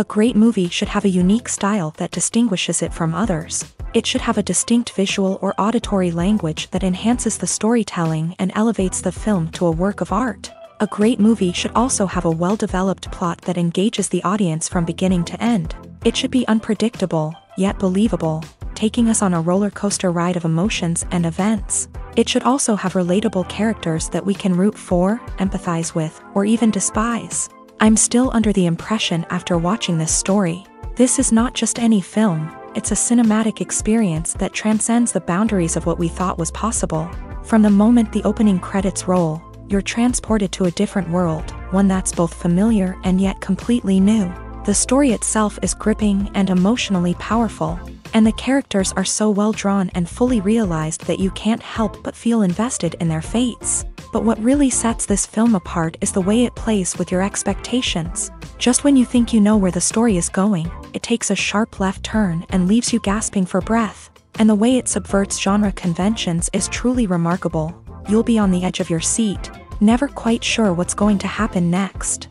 A great movie should have a unique style that distinguishes it from others. It should have a distinct visual or auditory language that enhances the storytelling and elevates the film to a work of art. A great movie should also have a well-developed plot that engages the audience from beginning to end. It should be unpredictable, yet believable, taking us on a roller coaster ride of emotions and events. It should also have relatable characters that we can root for, empathize with, or even despise. I'm still under the impression after watching this story. This is not just any film, it's a cinematic experience that transcends the boundaries of what we thought was possible. From the moment the opening credits roll, you're transported to a different world, one that's both familiar and yet completely new. The story itself is gripping and emotionally powerful, and the characters are so well drawn and fully realized that you can't help but feel invested in their fates. But what really sets this film apart is the way it plays with your expectations. Just when you think you know where the story is going, it takes a sharp left turn and leaves you gasping for breath. And the way it subverts genre conventions is truly remarkable. You'll be on the edge of your seat, never quite sure what's going to happen next.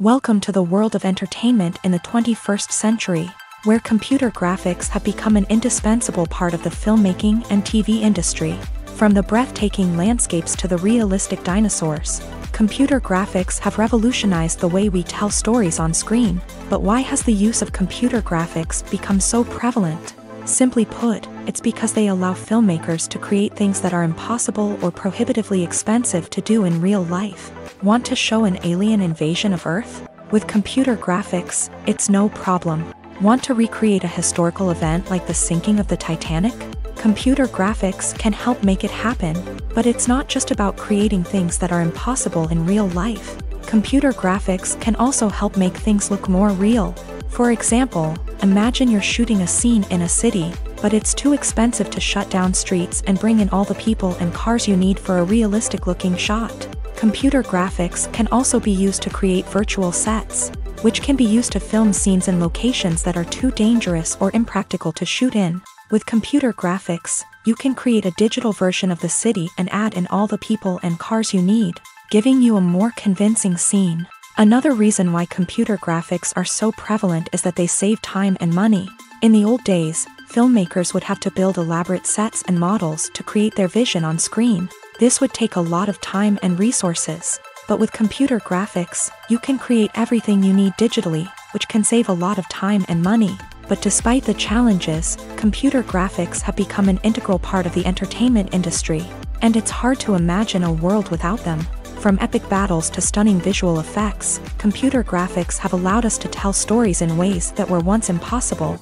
Welcome to the world of entertainment in the 21st century where computer graphics have become an indispensable part of the filmmaking and TV industry. From the breathtaking landscapes to the realistic dinosaurs, computer graphics have revolutionized the way we tell stories on screen. But why has the use of computer graphics become so prevalent? Simply put, it's because they allow filmmakers to create things that are impossible or prohibitively expensive to do in real life. Want to show an alien invasion of Earth? With computer graphics, it's no problem. Want to recreate a historical event like the sinking of the Titanic? Computer graphics can help make it happen, but it's not just about creating things that are impossible in real life. Computer graphics can also help make things look more real. For example, imagine you're shooting a scene in a city, but it's too expensive to shut down streets and bring in all the people and cars you need for a realistic looking shot. Computer graphics can also be used to create virtual sets, which can be used to film scenes in locations that are too dangerous or impractical to shoot in. With computer graphics, you can create a digital version of the city and add in all the people and cars you need, giving you a more convincing scene. Another reason why computer graphics are so prevalent is that they save time and money. In the old days, filmmakers would have to build elaborate sets and models to create their vision on screen. This would take a lot of time and resources. But with computer graphics, you can create everything you need digitally, which can save a lot of time and money. But despite the challenges, computer graphics have become an integral part of the entertainment industry, and it's hard to imagine a world without them. From epic battles to stunning visual effects, computer graphics have allowed us to tell stories in ways that were once impossible.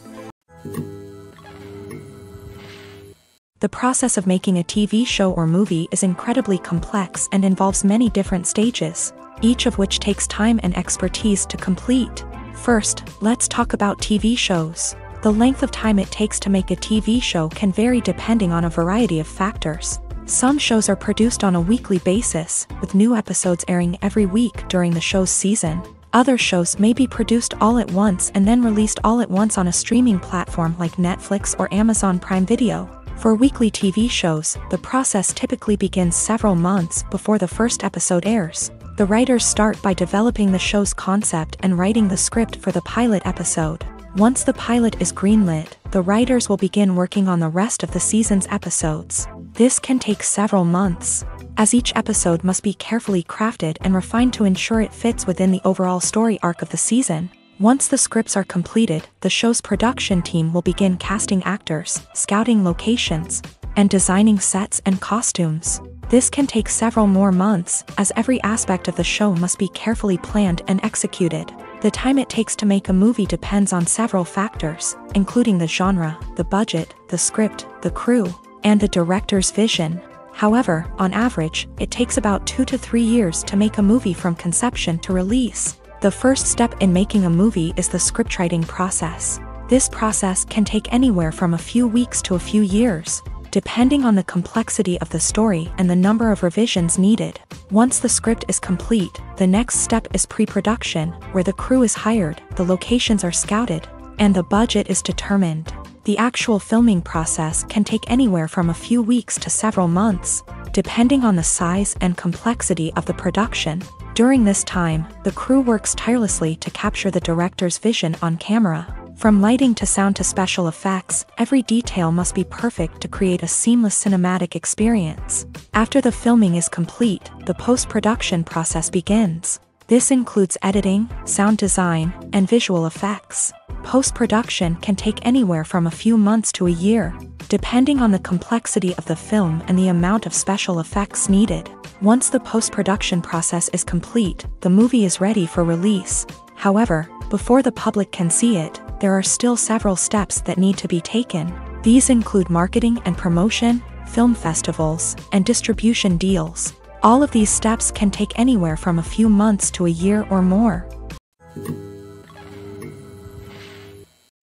The process of making a TV show or movie is incredibly complex and involves many different stages, each of which takes time and expertise to complete. First, let's talk about TV shows. The length of time it takes to make a TV show can vary depending on a variety of factors. Some shows are produced on a weekly basis, with new episodes airing every week during the show's season. Other shows may be produced all at once and then released all at once on a streaming platform like Netflix or Amazon Prime Video. For weekly TV shows, the process typically begins several months before the first episode airs. The writers start by developing the show's concept and writing the script for the pilot episode. Once the pilot is greenlit, the writers will begin working on the rest of the season's episodes. This can take several months. as each episode must be carefully crafted and refined to ensure it fits within the overall story arc of the season. Once the scripts are completed, the show's production team will begin casting actors, scouting locations, and designing sets and costumes. This can take several more months, as every aspect of the show must be carefully planned and executed. The time it takes to make a movie depends on several factors, including the genre, the budget, the script, the crew, and the director's vision. However, on average, it takes about two to three years to make a movie from conception to release. The first step in making a movie is the scriptwriting process. This process can take anywhere from a few weeks to a few years, depending on the complexity of the story and the number of revisions needed. Once the script is complete, the next step is pre-production, where the crew is hired, the locations are scouted, and the budget is determined. The actual filming process can take anywhere from a few weeks to several months, depending on the size and complexity of the production. During this time, the crew works tirelessly to capture the director's vision on camera. From lighting to sound to special effects, every detail must be perfect to create a seamless cinematic experience. After the filming is complete, the post-production process begins. This includes editing, sound design, and visual effects. Post-production can take anywhere from a few months to a year, depending on the complexity of the film and the amount of special effects needed. Once the post-production process is complete, the movie is ready for release. However, before the public can see it, there are still several steps that need to be taken. These include marketing and promotion, film festivals, and distribution deals. All of these steps can take anywhere from a few months to a year or more.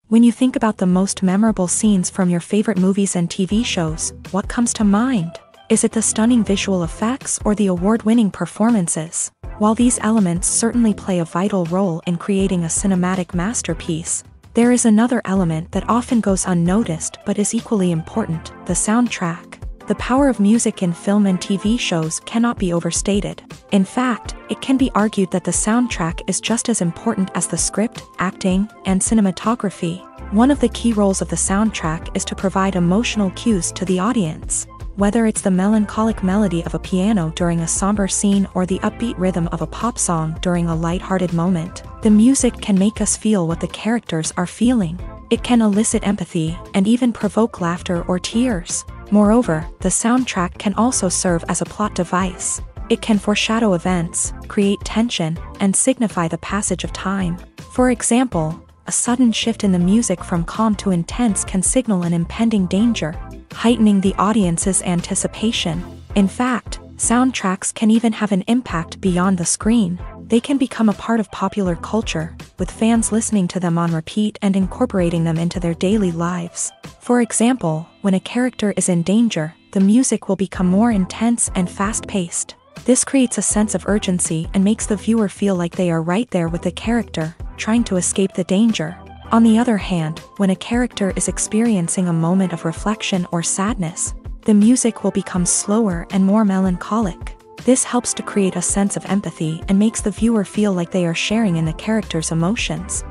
When you think about the most memorable scenes from your favorite movies and TV shows, what comes to mind? Is it the stunning visual effects or the award-winning performances? While these elements certainly play a vital role in creating a cinematic masterpiece, there is another element that often goes unnoticed but is equally important, the soundtrack. The power of music in film and TV shows cannot be overstated. In fact, it can be argued that the soundtrack is just as important as the script, acting, and cinematography. One of the key roles of the soundtrack is to provide emotional cues to the audience whether it's the melancholic melody of a piano during a somber scene or the upbeat rhythm of a pop song during a light-hearted moment. The music can make us feel what the characters are feeling. It can elicit empathy and even provoke laughter or tears. Moreover, the soundtrack can also serve as a plot device. It can foreshadow events, create tension, and signify the passage of time. For example, a sudden shift in the music from calm to intense can signal an impending danger, heightening the audience's anticipation. In fact, soundtracks can even have an impact beyond the screen. They can become a part of popular culture, with fans listening to them on repeat and incorporating them into their daily lives. For example, when a character is in danger, the music will become more intense and fast-paced. This creates a sense of urgency and makes the viewer feel like they are right there with the character, trying to escape the danger. On the other hand, when a character is experiencing a moment of reflection or sadness, the music will become slower and more melancholic. This helps to create a sense of empathy and makes the viewer feel like they are sharing in the character's emotions.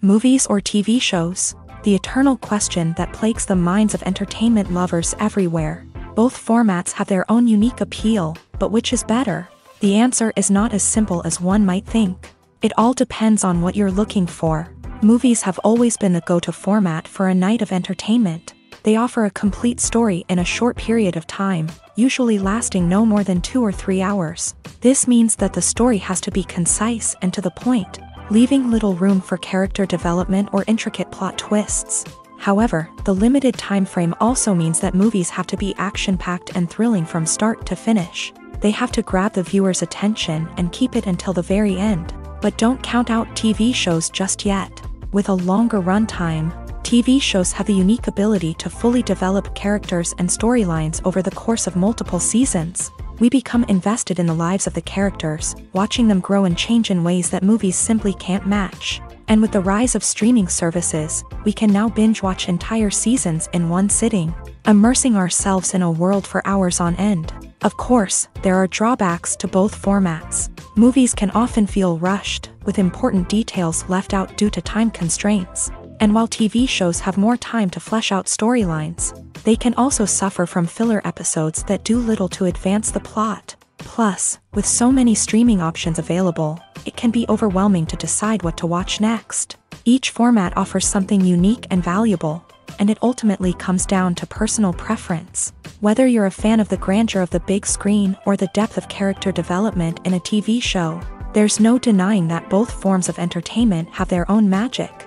Movies or TV shows? The eternal question that plagues the minds of entertainment lovers everywhere. Both formats have their own unique appeal, but which is better? The answer is not as simple as one might think. It all depends on what you're looking for. Movies have always been the go-to format for a night of entertainment. They offer a complete story in a short period of time, usually lasting no more than two or three hours. This means that the story has to be concise and to the point, leaving little room for character development or intricate plot twists. However, the limited time frame also means that movies have to be action-packed and thrilling from start to finish. They have to grab the viewer's attention and keep it until the very end. But don't count out TV shows just yet. With a longer runtime, TV shows have the unique ability to fully develop characters and storylines over the course of multiple seasons. We become invested in the lives of the characters, watching them grow and change in ways that movies simply can't match. And with the rise of streaming services, we can now binge watch entire seasons in one sitting, immersing ourselves in a world for hours on end. Of course, there are drawbacks to both formats. Movies can often feel rushed, with important details left out due to time constraints. And while TV shows have more time to flesh out storylines, they can also suffer from filler episodes that do little to advance the plot. Plus, with so many streaming options available, it can be overwhelming to decide what to watch next. Each format offers something unique and valuable, and it ultimately comes down to personal preference. Whether you're a fan of the grandeur of the big screen or the depth of character development in a TV show, there's no denying that both forms of entertainment have their own magic.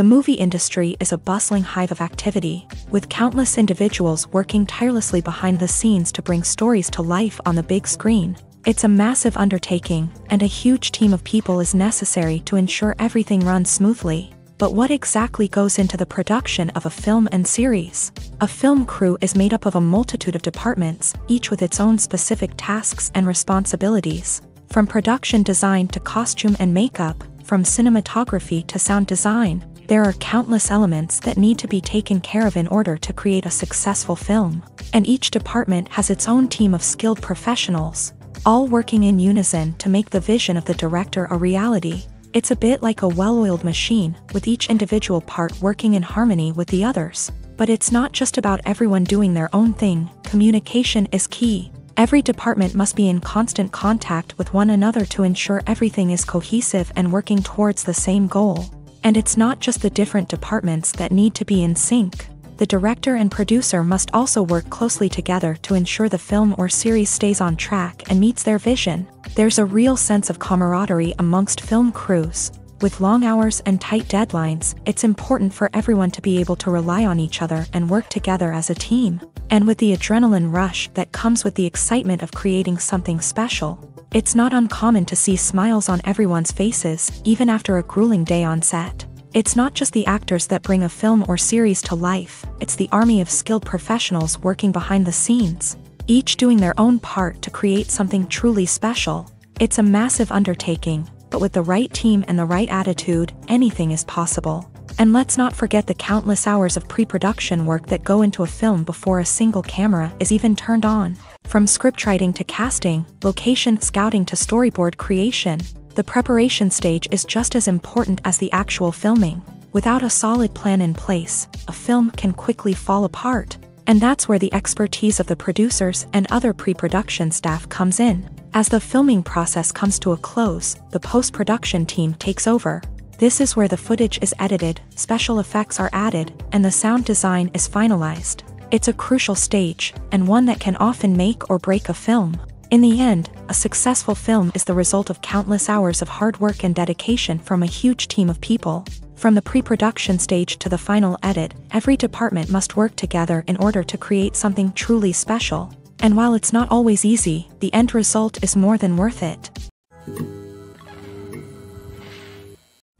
The movie industry is a bustling hive of activity, with countless individuals working tirelessly behind the scenes to bring stories to life on the big screen. It's a massive undertaking, and a huge team of people is necessary to ensure everything runs smoothly. But what exactly goes into the production of a film and series? A film crew is made up of a multitude of departments, each with its own specific tasks and responsibilities. From production design to costume and makeup, from cinematography to sound design, there are countless elements that need to be taken care of in order to create a successful film. And each department has its own team of skilled professionals, all working in unison to make the vision of the director a reality. It's a bit like a well-oiled machine, with each individual part working in harmony with the others. But it's not just about everyone doing their own thing, communication is key. Every department must be in constant contact with one another to ensure everything is cohesive and working towards the same goal. And it's not just the different departments that need to be in sync. The director and producer must also work closely together to ensure the film or series stays on track and meets their vision. There's a real sense of camaraderie amongst film crews. With long hours and tight deadlines, it's important for everyone to be able to rely on each other and work together as a team. And with the adrenaline rush that comes with the excitement of creating something special, it's not uncommon to see smiles on everyone's faces, even after a grueling day on set. It's not just the actors that bring a film or series to life, it's the army of skilled professionals working behind the scenes, each doing their own part to create something truly special. It's a massive undertaking, but with the right team and the right attitude, anything is possible. And let's not forget the countless hours of pre-production work that go into a film before a single camera is even turned on. From scriptwriting to casting, location scouting to storyboard creation, the preparation stage is just as important as the actual filming. Without a solid plan in place, a film can quickly fall apart. And that's where the expertise of the producers and other pre-production staff comes in. As the filming process comes to a close, the post-production team takes over. This is where the footage is edited, special effects are added, and the sound design is finalized. It's a crucial stage, and one that can often make or break a film. In the end, a successful film is the result of countless hours of hard work and dedication from a huge team of people. From the pre-production stage to the final edit, every department must work together in order to create something truly special. And while it's not always easy, the end result is more than worth it.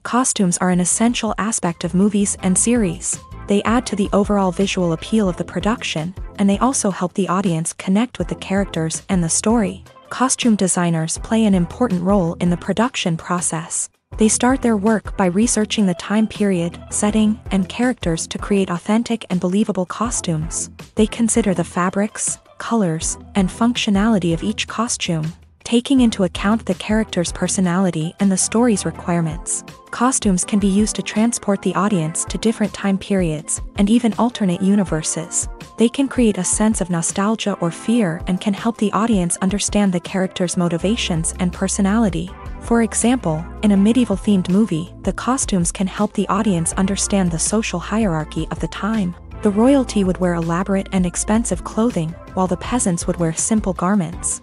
Costumes are an essential aspect of movies and series. They add to the overall visual appeal of the production, and they also help the audience connect with the characters and the story. Costume designers play an important role in the production process. They start their work by researching the time period, setting, and characters to create authentic and believable costumes. They consider the fabrics, colors, and functionality of each costume, taking into account the character's personality and the story's requirements. Costumes can be used to transport the audience to different time periods, and even alternate universes. They can create a sense of nostalgia or fear and can help the audience understand the character's motivations and personality. For example, in a medieval-themed movie, the costumes can help the audience understand the social hierarchy of the time. The royalty would wear elaborate and expensive clothing, while the peasants would wear simple garments.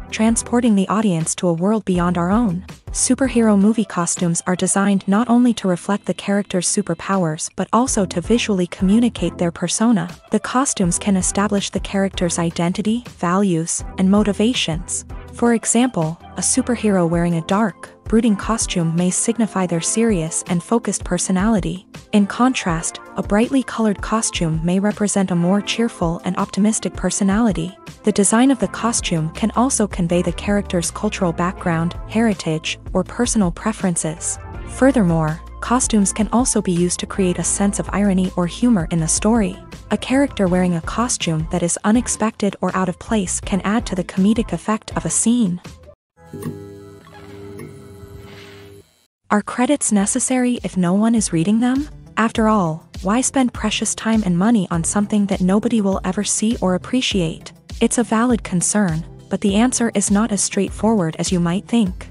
transporting the audience to a world beyond our own. Superhero movie costumes are designed not only to reflect the character's superpowers but also to visually communicate their persona. The costumes can establish the character's identity, values, and motivations. For example, a superhero wearing a dark, brooding costume may signify their serious and focused personality. In contrast, a brightly colored costume may represent a more cheerful and optimistic personality. The design of the costume can also convey the character's cultural background, heritage, or personal preferences. Furthermore, costumes can also be used to create a sense of irony or humor in the story. A character wearing a costume that is unexpected or out of place can add to the comedic effect of a scene. Are credits necessary if no one is reading them? After all, why spend precious time and money on something that nobody will ever see or appreciate? It's a valid concern, but the answer is not as straightforward as you might think.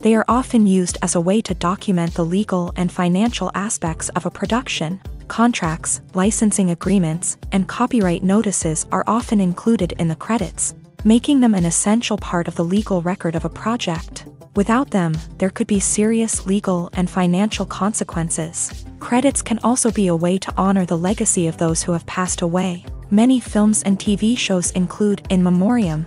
They are often used as a way to document the legal and financial aspects of a production. Contracts, licensing agreements, and copyright notices are often included in the credits, making them an essential part of the legal record of a project. Without them, there could be serious legal and financial consequences. Credits can also be a way to honor the legacy of those who have passed away. Many films and TV shows include in memoriam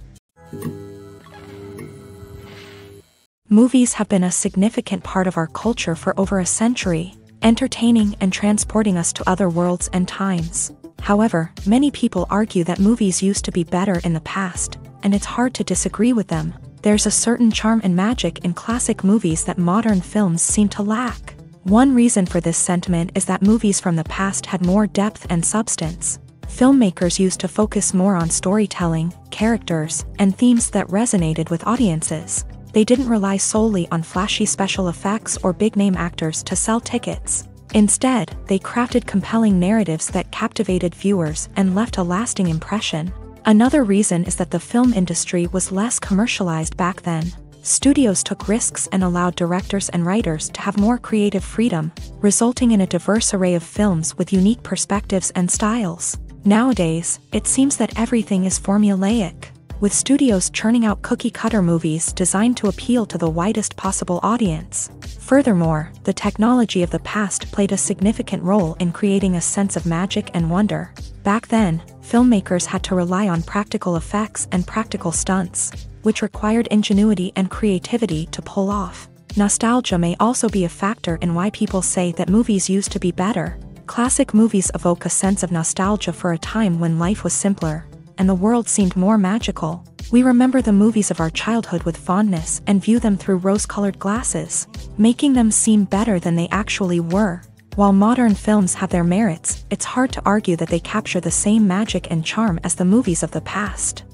Movies have been a significant part of our culture for over a century, entertaining and transporting us to other worlds and times. However, many people argue that movies used to be better in the past, and it's hard to disagree with them. There's a certain charm and magic in classic movies that modern films seem to lack. One reason for this sentiment is that movies from the past had more depth and substance. Filmmakers used to focus more on storytelling, characters, and themes that resonated with audiences they didn't rely solely on flashy special effects or big-name actors to sell tickets. Instead, they crafted compelling narratives that captivated viewers and left a lasting impression. Another reason is that the film industry was less commercialized back then. Studios took risks and allowed directors and writers to have more creative freedom, resulting in a diverse array of films with unique perspectives and styles. Nowadays, it seems that everything is formulaic with studios churning out cookie-cutter movies designed to appeal to the widest possible audience. Furthermore, the technology of the past played a significant role in creating a sense of magic and wonder. Back then, filmmakers had to rely on practical effects and practical stunts, which required ingenuity and creativity to pull off. Nostalgia may also be a factor in why people say that movies used to be better. Classic movies evoke a sense of nostalgia for a time when life was simpler, and the world seemed more magical. We remember the movies of our childhood with fondness and view them through rose-colored glasses, making them seem better than they actually were. While modern films have their merits, it's hard to argue that they capture the same magic and charm as the movies of the past.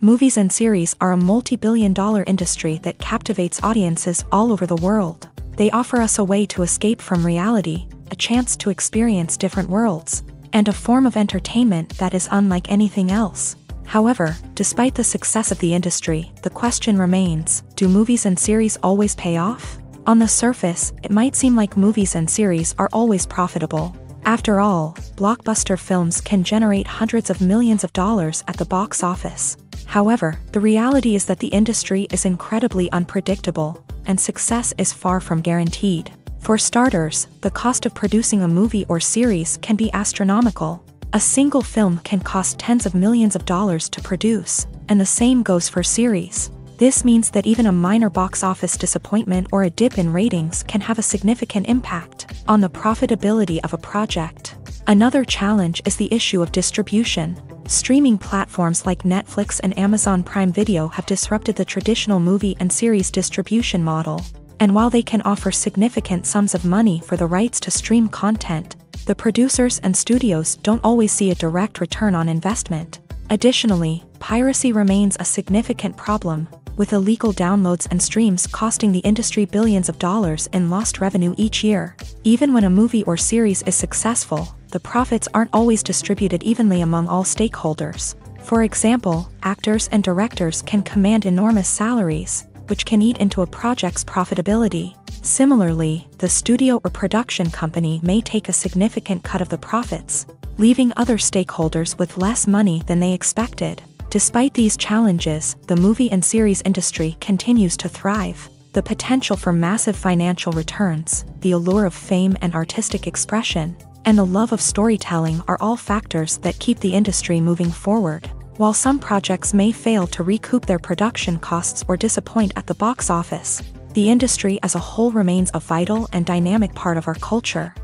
Movies and series are a multi-billion dollar industry that captivates audiences all over the world. They offer us a way to escape from reality, a chance to experience different worlds, and a form of entertainment that is unlike anything else. However, despite the success of the industry, the question remains, do movies and series always pay off? On the surface, it might seem like movies and series are always profitable. After all, blockbuster films can generate hundreds of millions of dollars at the box office. However, the reality is that the industry is incredibly unpredictable. And success is far from guaranteed. For starters, the cost of producing a movie or series can be astronomical. A single film can cost tens of millions of dollars to produce, and the same goes for series. This means that even a minor box office disappointment or a dip in ratings can have a significant impact on the profitability of a project. Another challenge is the issue of distribution. Streaming platforms like Netflix and Amazon Prime Video have disrupted the traditional movie and series distribution model. And while they can offer significant sums of money for the rights to stream content, the producers and studios don't always see a direct return on investment. Additionally, piracy remains a significant problem, with illegal downloads and streams costing the industry billions of dollars in lost revenue each year. Even when a movie or series is successful, the profits aren't always distributed evenly among all stakeholders. For example, actors and directors can command enormous salaries, which can eat into a project's profitability. Similarly, the studio or production company may take a significant cut of the profits, leaving other stakeholders with less money than they expected. Despite these challenges, the movie and series industry continues to thrive. The potential for massive financial returns, the allure of fame and artistic expression, and the love of storytelling are all factors that keep the industry moving forward. While some projects may fail to recoup their production costs or disappoint at the box office, the industry as a whole remains a vital and dynamic part of our culture.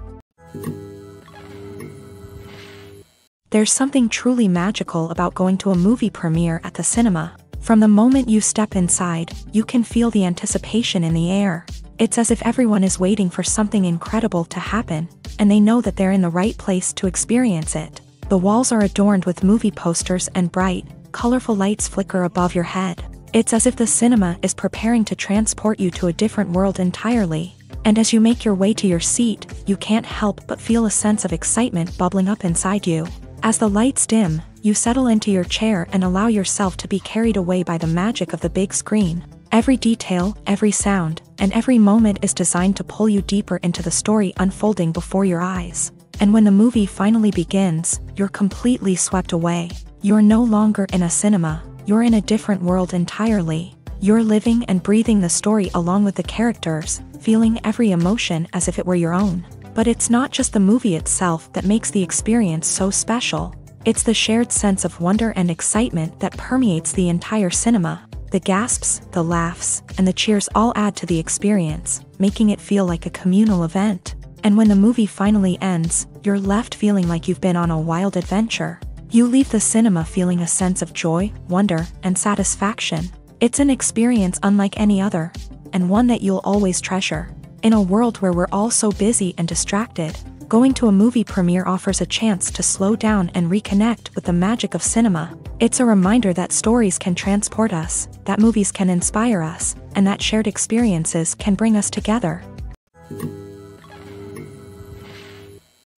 There's something truly magical about going to a movie premiere at the cinema. From the moment you step inside, you can feel the anticipation in the air. It's as if everyone is waiting for something incredible to happen, and they know that they're in the right place to experience it. The walls are adorned with movie posters and bright, colorful lights flicker above your head. It's as if the cinema is preparing to transport you to a different world entirely. And as you make your way to your seat, you can't help but feel a sense of excitement bubbling up inside you. As the lights dim, you settle into your chair and allow yourself to be carried away by the magic of the big screen. Every detail, every sound, and every moment is designed to pull you deeper into the story unfolding before your eyes. And when the movie finally begins, you're completely swept away. You're no longer in a cinema, you're in a different world entirely. You're living and breathing the story along with the characters, feeling every emotion as if it were your own. But it's not just the movie itself that makes the experience so special. It's the shared sense of wonder and excitement that permeates the entire cinema. The gasps, the laughs, and the cheers all add to the experience, making it feel like a communal event. And when the movie finally ends, you're left feeling like you've been on a wild adventure. You leave the cinema feeling a sense of joy, wonder, and satisfaction. It's an experience unlike any other, and one that you'll always treasure. In a world where we're all so busy and distracted, going to a movie premiere offers a chance to slow down and reconnect with the magic of cinema. It's a reminder that stories can transport us, that movies can inspire us, and that shared experiences can bring us together.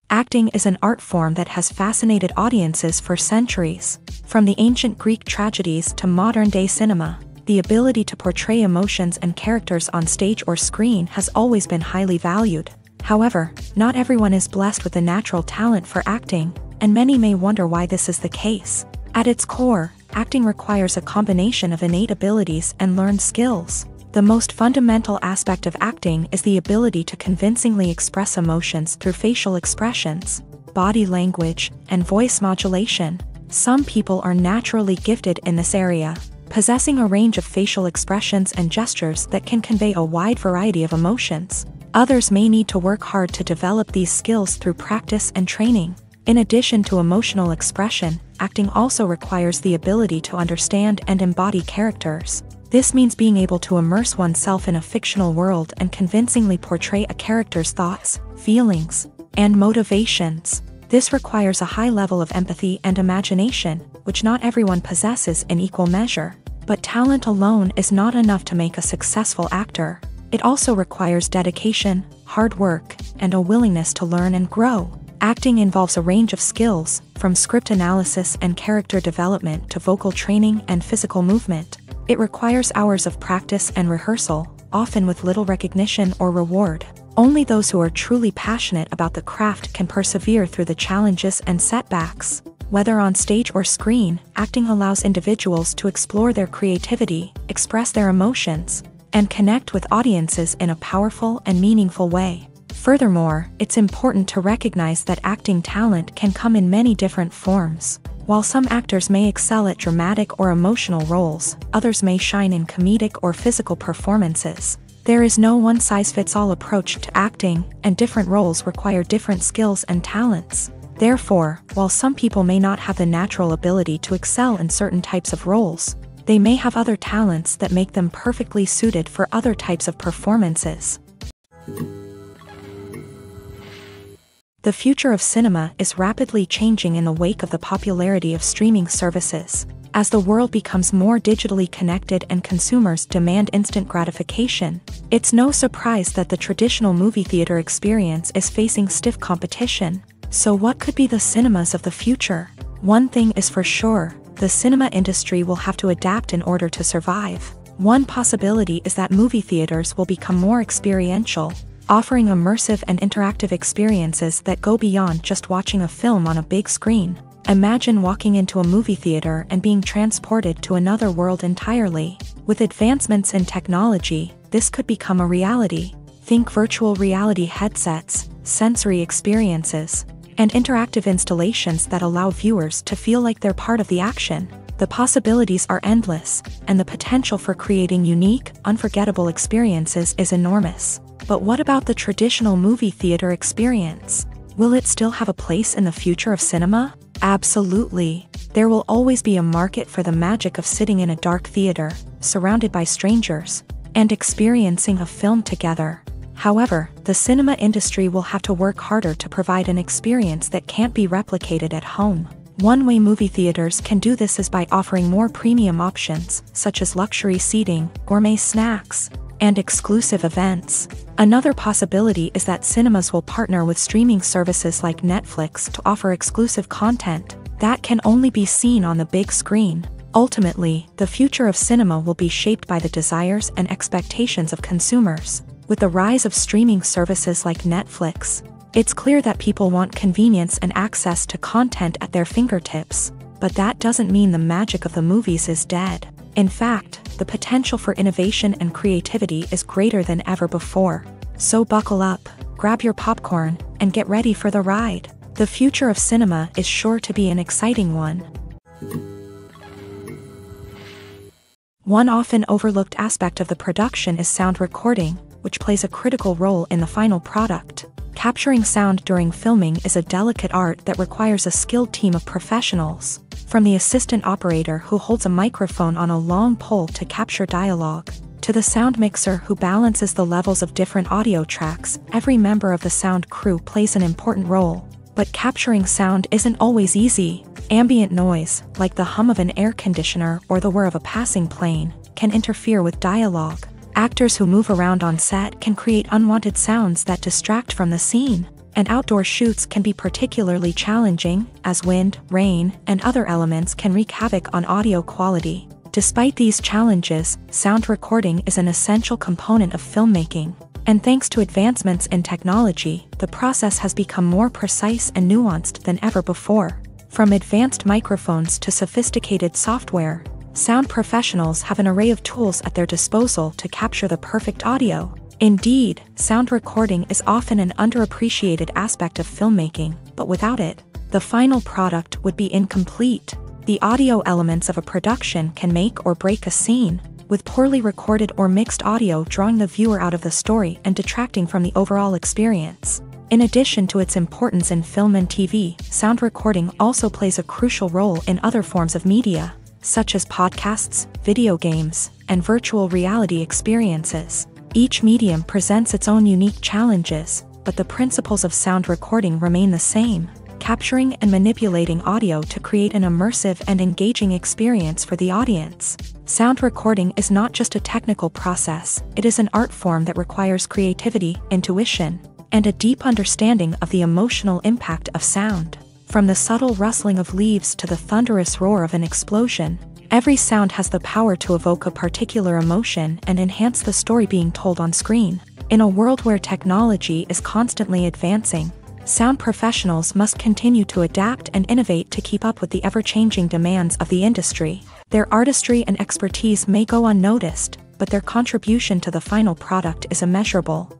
Acting is an art form that has fascinated audiences for centuries. From the ancient Greek tragedies to modern day cinema, the ability to portray emotions and characters on stage or screen has always been highly valued. However, not everyone is blessed with a natural talent for acting, and many may wonder why this is the case. At its core, acting requires a combination of innate abilities and learned skills. The most fundamental aspect of acting is the ability to convincingly express emotions through facial expressions, body language, and voice modulation. Some people are naturally gifted in this area, possessing a range of facial expressions and gestures that can convey a wide variety of emotions. Others may need to work hard to develop these skills through practice and training. In addition to emotional expression, acting also requires the ability to understand and embody characters. This means being able to immerse oneself in a fictional world and convincingly portray a character's thoughts, feelings, and motivations. This requires a high level of empathy and imagination, which not everyone possesses in equal measure. But talent alone is not enough to make a successful actor. It also requires dedication, hard work, and a willingness to learn and grow. Acting involves a range of skills, from script analysis and character development to vocal training and physical movement. It requires hours of practice and rehearsal, often with little recognition or reward. Only those who are truly passionate about the craft can persevere through the challenges and setbacks. Whether on stage or screen, acting allows individuals to explore their creativity, express their emotions, and connect with audiences in a powerful and meaningful way. Furthermore, it's important to recognize that acting talent can come in many different forms. While some actors may excel at dramatic or emotional roles, others may shine in comedic or physical performances. There is no one-size-fits-all approach to acting, and different roles require different skills and talents. Therefore, while some people may not have the natural ability to excel in certain types of roles, they may have other talents that make them perfectly suited for other types of performances. The future of cinema is rapidly changing in the wake of the popularity of streaming services. As the world becomes more digitally connected and consumers demand instant gratification, it's no surprise that the traditional movie theater experience is facing stiff competition. So what could be the cinemas of the future? One thing is for sure, the cinema industry will have to adapt in order to survive. One possibility is that movie theaters will become more experiential, offering immersive and interactive experiences that go beyond just watching a film on a big screen. Imagine walking into a movie theater and being transported to another world entirely. With advancements in technology, this could become a reality. Think virtual reality headsets, sensory experiences, and interactive installations that allow viewers to feel like they're part of the action. The possibilities are endless, and the potential for creating unique, unforgettable experiences is enormous. But what about the traditional movie theater experience? Will it still have a place in the future of cinema? Absolutely. There will always be a market for the magic of sitting in a dark theater, surrounded by strangers, and experiencing a film together. However, the cinema industry will have to work harder to provide an experience that can't be replicated at home. One way movie theaters can do this is by offering more premium options, such as luxury seating, gourmet snacks, and exclusive events. Another possibility is that cinemas will partner with streaming services like Netflix to offer exclusive content that can only be seen on the big screen. Ultimately, the future of cinema will be shaped by the desires and expectations of consumers. With the rise of streaming services like Netflix, it's clear that people want convenience and access to content at their fingertips, but that doesn't mean the magic of the movies is dead. In fact, the potential for innovation and creativity is greater than ever before. So buckle up, grab your popcorn, and get ready for the ride. The future of cinema is sure to be an exciting one. One often overlooked aspect of the production is sound recording, which plays a critical role in the final product. Capturing sound during filming is a delicate art that requires a skilled team of professionals. From the assistant operator who holds a microphone on a long pole to capture dialogue, to the sound mixer who balances the levels of different audio tracks, every member of the sound crew plays an important role. But capturing sound isn't always easy. Ambient noise, like the hum of an air conditioner or the whir of a passing plane, can interfere with dialogue. Actors who move around on set can create unwanted sounds that distract from the scene, and outdoor shoots can be particularly challenging, as wind, rain, and other elements can wreak havoc on audio quality. Despite these challenges, sound recording is an essential component of filmmaking, and thanks to advancements in technology, the process has become more precise and nuanced than ever before. From advanced microphones to sophisticated software, sound professionals have an array of tools at their disposal to capture the perfect audio. Indeed, sound recording is often an underappreciated aspect of filmmaking, but without it, the final product would be incomplete. The audio elements of a production can make or break a scene, with poorly recorded or mixed audio drawing the viewer out of the story and detracting from the overall experience. In addition to its importance in film and TV, sound recording also plays a crucial role in other forms of media, such as podcasts, video games, and virtual reality experiences. Each medium presents its own unique challenges, but the principles of sound recording remain the same, capturing and manipulating audio to create an immersive and engaging experience for the audience. Sound recording is not just a technical process, it is an art form that requires creativity, intuition, and a deep understanding of the emotional impact of sound. From the subtle rustling of leaves to the thunderous roar of an explosion, every sound has the power to evoke a particular emotion and enhance the story being told on screen. In a world where technology is constantly advancing, sound professionals must continue to adapt and innovate to keep up with the ever-changing demands of the industry. Their artistry and expertise may go unnoticed, but their contribution to the final product is immeasurable.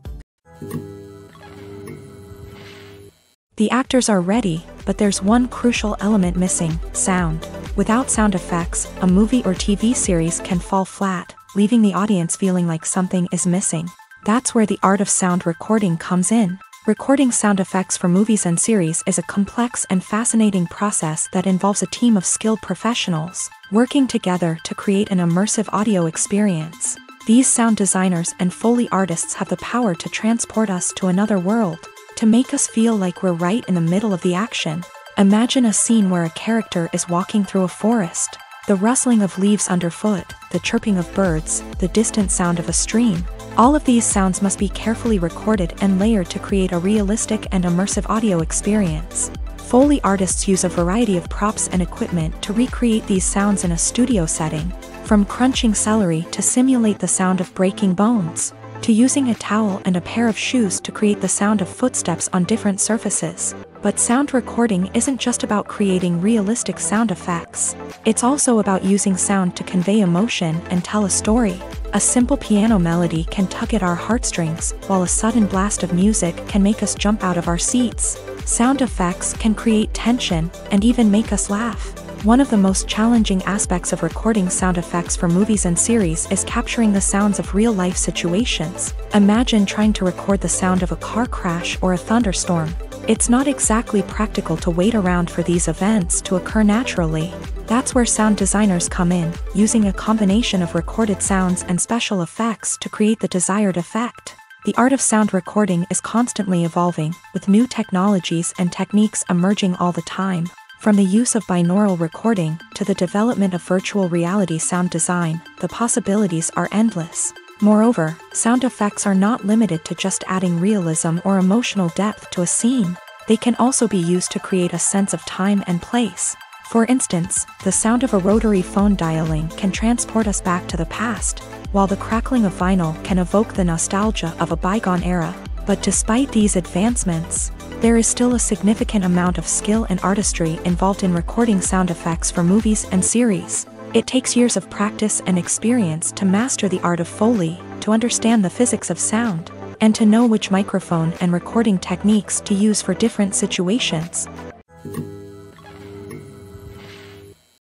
The actors are ready, but there's one crucial element missing, sound. Without sound effects, a movie or TV series can fall flat, leaving the audience feeling like something is missing. That's where the art of sound recording comes in. Recording sound effects for movies and series is a complex and fascinating process that involves a team of skilled professionals, working together to create an immersive audio experience. These sound designers and Foley artists have the power to transport us to another world, to make us feel like we're right in the middle of the action. Imagine a scene where a character is walking through a forest. The rustling of leaves underfoot, the chirping of birds, the distant sound of a stream. All of these sounds must be carefully recorded and layered to create a realistic and immersive audio experience. Foley artists use a variety of props and equipment to recreate these sounds in a studio setting, from crunching celery to simulate the sound of breaking bones, to using a towel and a pair of shoes to create the sound of footsteps on different surfaces. But sound recording isn't just about creating realistic sound effects. It's also about using sound to convey emotion and tell a story. A simple piano melody can tug at our heartstrings, while a sudden blast of music can make us jump out of our seats. Sound effects can create tension and even make us laugh. One of the most challenging aspects of recording sound effects for movies and series is capturing the sounds of real life situations. Imagine trying to record the sound of a car crash or a thunderstorm. It's not exactly practical to wait around for these events to occur naturally. That's where sound designers come in, using a combination of recorded sounds and special effects to create the desired effect. The art of sound recording is constantly evolving, with new technologies and techniques emerging all the time. From the use of binaural recording to the development of virtual reality sound design, the possibilities are endless. Moreover, sound effects are not limited to just adding realism or emotional depth to a scene. They can also be used to create a sense of time and place. For instance, the sound of a rotary phone dialing can transport us back to the past, while the crackling of vinyl can evoke the nostalgia of a bygone era. But despite these advancements, there is still a significant amount of skill and artistry involved in recording sound effects for movies and series. It takes years of practice and experience to master the art of Foley, to understand the physics of sound, and to know which microphone and recording techniques to use for different situations.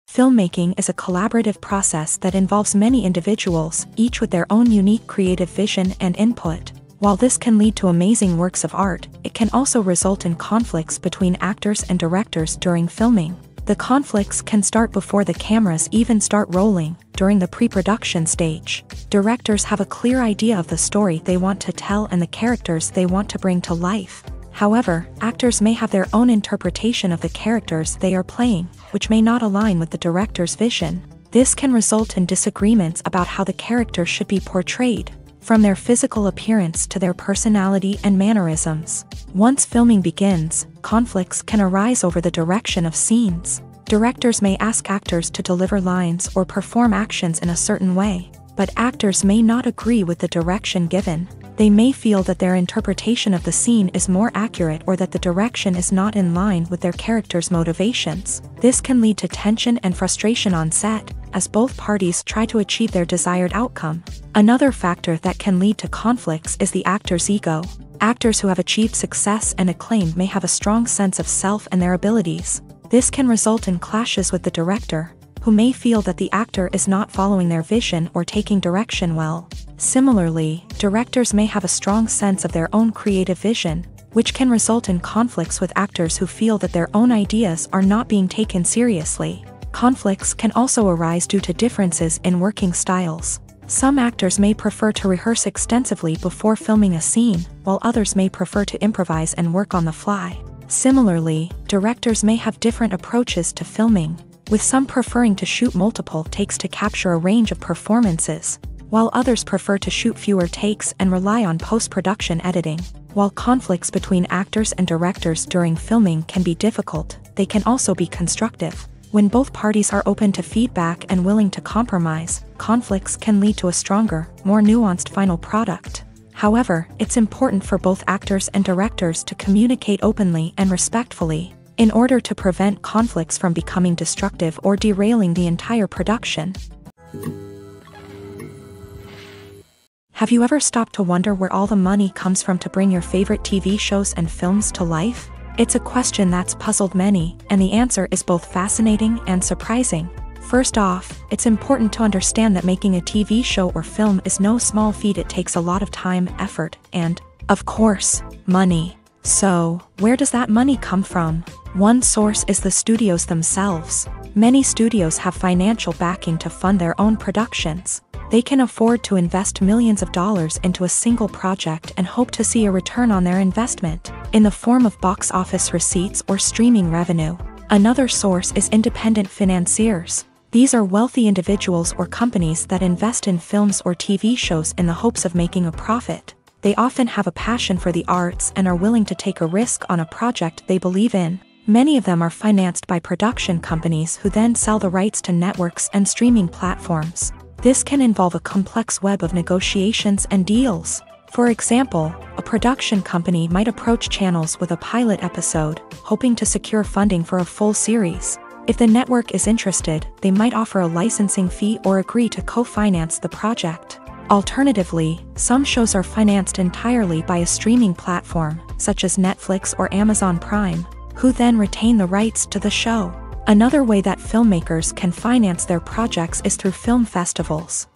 Filmmaking is a collaborative process that involves many individuals, each with their own unique creative vision and input. While this can lead to amazing works of art, it can also result in conflicts between actors and directors during filming. The conflicts can start before the cameras even start rolling, during the pre-production stage. Directors have a clear idea of the story they want to tell and the characters they want to bring to life. However, actors may have their own interpretation of the characters they are playing, which may not align with the director's vision. This can result in disagreements about how the character should be portrayed, from their physical appearance to their personality and mannerisms. Once filming begins, conflicts can arise over the direction of scenes. Directors may ask actors to deliver lines or perform actions in a certain way, but actors may not agree with the direction given. They may feel that their interpretation of the scene is more accurate or that the direction is not in line with their character's motivations. This can lead to tension and frustration on set, as both parties try to achieve their desired outcome. Another factor that can lead to conflicts is the actor's ego. Actors who have achieved success and acclaim may have a strong sense of self and their abilities. This can result in clashes with the director, who may feel that the actor is not following their vision or taking direction well. Similarly, directors may have a strong sense of their own creative vision, which can result in conflicts with actors who feel that their own ideas are not being taken seriously. Conflicts can also arise due to differences in working styles. Some actors may prefer to rehearse extensively before filming a scene, while others may prefer to improvise and work on the fly. Similarly, directors may have different approaches to filming, with some preferring to shoot multiple takes to capture a range of performances, while others prefer to shoot fewer takes and rely on post-production editing. While conflicts between actors and directors during filming can be difficult, they can also be constructive. When both parties are open to feedback and willing to compromise, conflicts can lead to a stronger, more nuanced final product. However, it's important for both actors and directors to communicate openly and respectfully, in order to prevent conflicts from becoming destructive or derailing the entire production. Have you ever stopped to wonder where all the money comes from to bring your favorite TV shows and films to life? It's a question that's puzzled many, and the answer is both fascinating and surprising. First off, it's important to understand that making a TV show or film is no small feat it takes a lot of time, effort, and, of course, money. So, where does that money come from? One source is the studios themselves. Many studios have financial backing to fund their own productions. They can afford to invest millions of dollars into a single project and hope to see a return on their investment, in the form of box office receipts or streaming revenue. Another source is independent financiers. These are wealthy individuals or companies that invest in films or TV shows in the hopes of making a profit. They often have a passion for the arts and are willing to take a risk on a project they believe in. Many of them are financed by production companies who then sell the rights to networks and streaming platforms. This can involve a complex web of negotiations and deals. For example, a production company might approach channels with a pilot episode, hoping to secure funding for a full series. If the network is interested, they might offer a licensing fee or agree to co-finance the project. Alternatively, some shows are financed entirely by a streaming platform, such as Netflix or Amazon Prime, who then retain the rights to the show. Another way that filmmakers can finance their projects is through film festivals.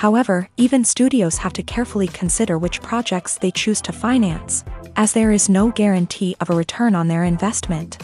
However, even studios have to carefully consider which projects they choose to finance, as there is no guarantee of a return on their investment.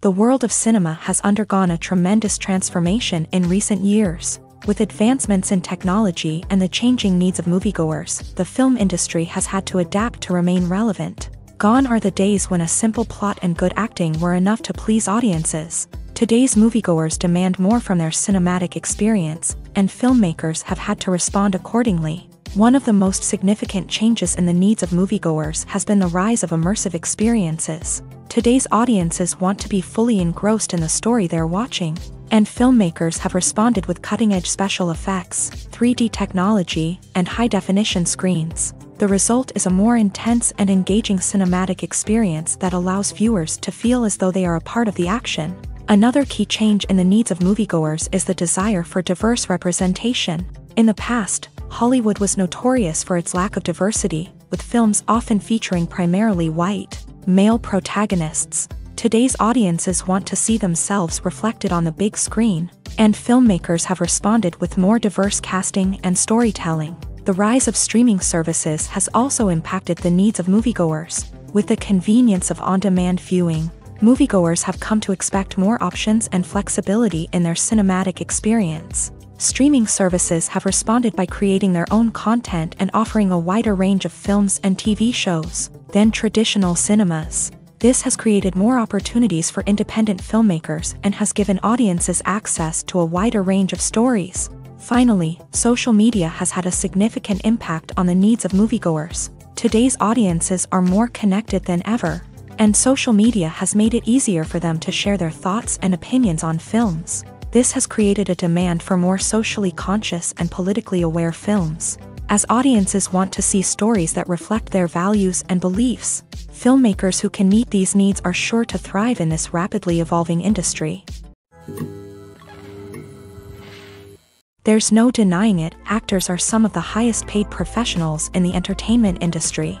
The world of cinema has undergone a tremendous transformation in recent years. With advancements in technology and the changing needs of moviegoers, the film industry has had to adapt to remain relevant. Gone are the days when a simple plot and good acting were enough to please audiences. Today's moviegoers demand more from their cinematic experience, and filmmakers have had to respond accordingly. One of the most significant changes in the needs of moviegoers has been the rise of immersive experiences. Today's audiences want to be fully engrossed in the story they're watching, and filmmakers have responded with cutting-edge special effects, 3D technology, and high-definition screens. The result is a more intense and engaging cinematic experience that allows viewers to feel as though they are a part of the action. Another key change in the needs of moviegoers is the desire for diverse representation. In the past, Hollywood was notorious for its lack of diversity, with films often featuring primarily white, male protagonists. Today's audiences want to see themselves reflected on the big screen, and filmmakers have responded with more diverse casting and storytelling. The rise of streaming services has also impacted the needs of moviegoers. With the convenience of on-demand viewing, moviegoers have come to expect more options and flexibility in their cinematic experience. Streaming services have responded by creating their own content and offering a wider range of films and TV shows than traditional cinemas. This has created more opportunities for independent filmmakers and has given audiences access to a wider range of stories. Finally, social media has had a significant impact on the needs of moviegoers. Today's audiences are more connected than ever, and social media has made it easier for them to share their thoughts and opinions on films. This has created a demand for more socially conscious and politically aware films. As audiences want to see stories that reflect their values and beliefs, filmmakers who can meet these needs are sure to thrive in this rapidly evolving industry. There's no denying it, actors are some of the highest paid professionals in the entertainment industry.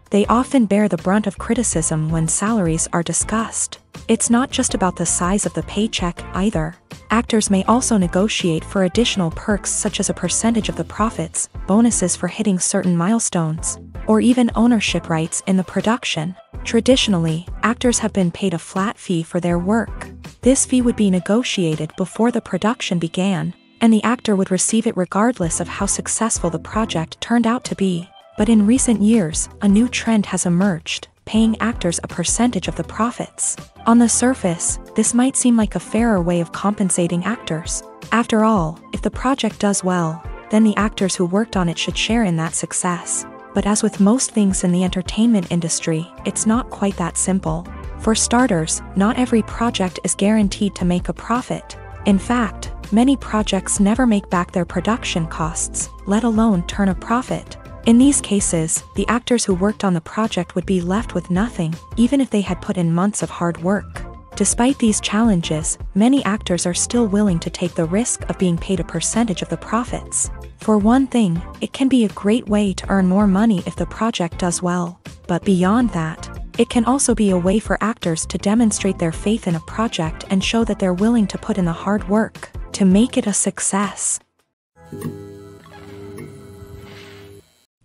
they often bear the brunt of criticism when salaries are discussed. It's not just about the size of the paycheck, either. Actors may also negotiate for additional perks such as a percentage of the profits, bonuses for hitting certain milestones, or even ownership rights in the production. Traditionally, actors have been paid a flat fee for their work. This fee would be negotiated before the production began, and the actor would receive it regardless of how successful the project turned out to be. But in recent years, a new trend has emerged paying actors a percentage of the profits. On the surface, this might seem like a fairer way of compensating actors. After all, if the project does well, then the actors who worked on it should share in that success. But as with most things in the entertainment industry, it's not quite that simple. For starters, not every project is guaranteed to make a profit. In fact, many projects never make back their production costs, let alone turn a profit. In these cases, the actors who worked on the project would be left with nothing, even if they had put in months of hard work. Despite these challenges, many actors are still willing to take the risk of being paid a percentage of the profits. For one thing, it can be a great way to earn more money if the project does well. But beyond that, it can also be a way for actors to demonstrate their faith in a project and show that they're willing to put in the hard work to make it a success.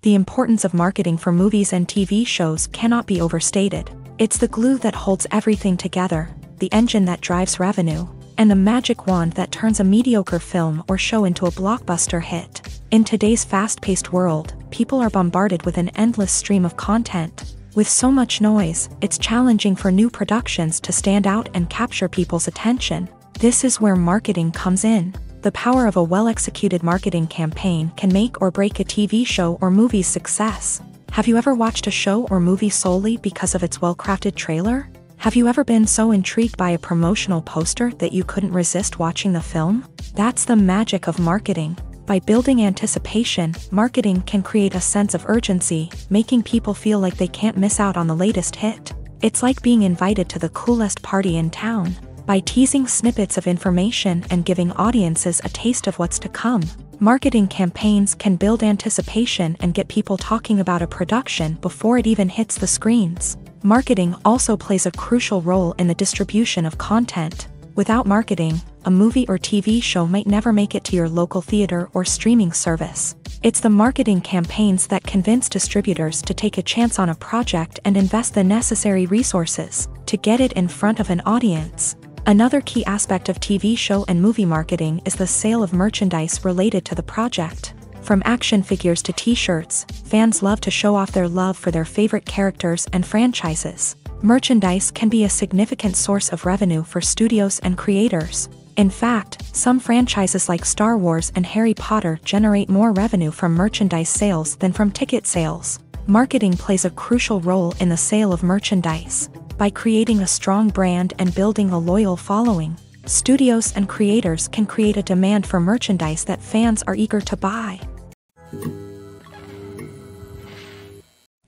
The importance of marketing for movies and TV shows cannot be overstated. It's the glue that holds everything together, the engine that drives revenue, and the magic wand that turns a mediocre film or show into a blockbuster hit. In today's fast-paced world, people are bombarded with an endless stream of content. With so much noise, it's challenging for new productions to stand out and capture people's attention. This is where marketing comes in. The power of a well-executed marketing campaign can make or break a TV show or movie's success. Have you ever watched a show or movie solely because of its well-crafted trailer? Have you ever been so intrigued by a promotional poster that you couldn't resist watching the film? That's the magic of marketing. By building anticipation, marketing can create a sense of urgency, making people feel like they can't miss out on the latest hit. It's like being invited to the coolest party in town by teasing snippets of information and giving audiences a taste of what's to come. Marketing campaigns can build anticipation and get people talking about a production before it even hits the screens. Marketing also plays a crucial role in the distribution of content. Without marketing, a movie or TV show might never make it to your local theater or streaming service. It's the marketing campaigns that convince distributors to take a chance on a project and invest the necessary resources to get it in front of an audience. Another key aspect of TV show and movie marketing is the sale of merchandise related to the project. From action figures to t-shirts, fans love to show off their love for their favorite characters and franchises. Merchandise can be a significant source of revenue for studios and creators. In fact, some franchises like Star Wars and Harry Potter generate more revenue from merchandise sales than from ticket sales. Marketing plays a crucial role in the sale of merchandise by creating a strong brand and building a loyal following. Studios and creators can create a demand for merchandise that fans are eager to buy.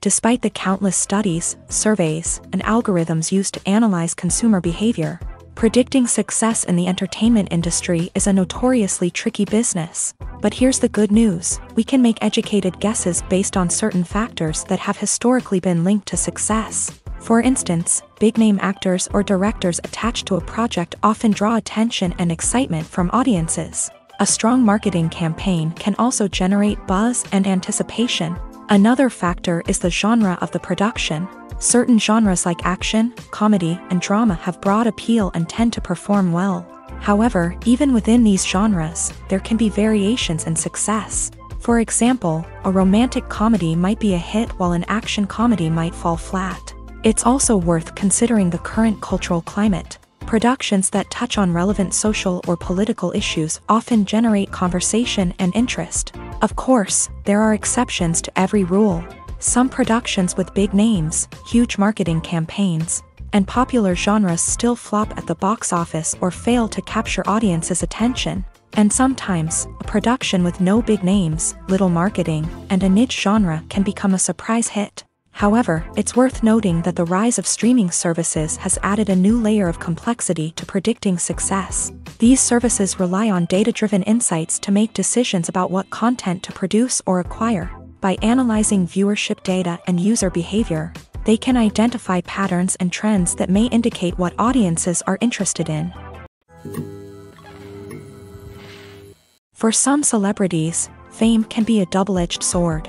Despite the countless studies, surveys, and algorithms used to analyze consumer behavior, predicting success in the entertainment industry is a notoriously tricky business. But here's the good news we can make educated guesses based on certain factors that have historically been linked to success. For instance, big-name actors or directors attached to a project often draw attention and excitement from audiences. A strong marketing campaign can also generate buzz and anticipation. Another factor is the genre of the production. Certain genres like action, comedy, and drama have broad appeal and tend to perform well. However, even within these genres, there can be variations in success. For example, a romantic comedy might be a hit while an action comedy might fall flat. It's also worth considering the current cultural climate. Productions that touch on relevant social or political issues often generate conversation and interest. Of course, there are exceptions to every rule. Some productions with big names, huge marketing campaigns, and popular genres still flop at the box office or fail to capture audiences' attention. And sometimes, a production with no big names, little marketing, and a niche genre can become a surprise hit. However, it's worth noting that the rise of streaming services has added a new layer of complexity to predicting success. These services rely on data-driven insights to make decisions about what content to produce or acquire. By analyzing viewership data and user behavior, they can identify patterns and trends that may indicate what audiences are interested in. For some celebrities, fame can be a double-edged sword.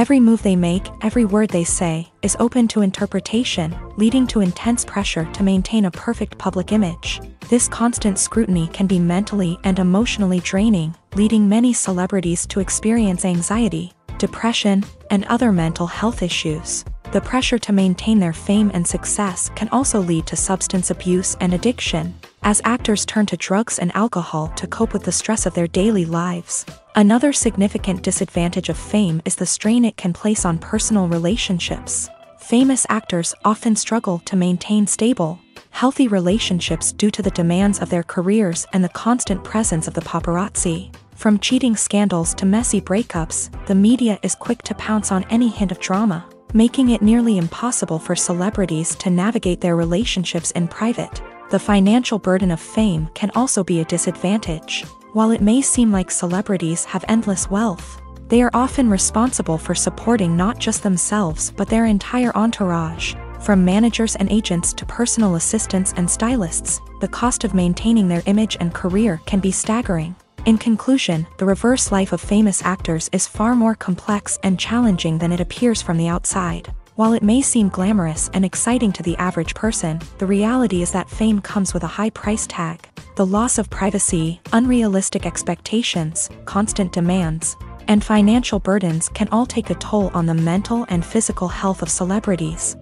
Every move they make, every word they say, is open to interpretation, leading to intense pressure to maintain a perfect public image. This constant scrutiny can be mentally and emotionally draining, leading many celebrities to experience anxiety, depression, and other mental health issues. The pressure to maintain their fame and success can also lead to substance abuse and addiction, as actors turn to drugs and alcohol to cope with the stress of their daily lives. Another significant disadvantage of fame is the strain it can place on personal relationships. Famous actors often struggle to maintain stable, healthy relationships due to the demands of their careers and the constant presence of the paparazzi. From cheating scandals to messy breakups, the media is quick to pounce on any hint of drama making it nearly impossible for celebrities to navigate their relationships in private. The financial burden of fame can also be a disadvantage. While it may seem like celebrities have endless wealth, they are often responsible for supporting not just themselves but their entire entourage. From managers and agents to personal assistants and stylists, the cost of maintaining their image and career can be staggering. In conclusion, the reverse life of famous actors is far more complex and challenging than it appears from the outside. While it may seem glamorous and exciting to the average person, the reality is that fame comes with a high price tag. The loss of privacy, unrealistic expectations, constant demands, and financial burdens can all take a toll on the mental and physical health of celebrities.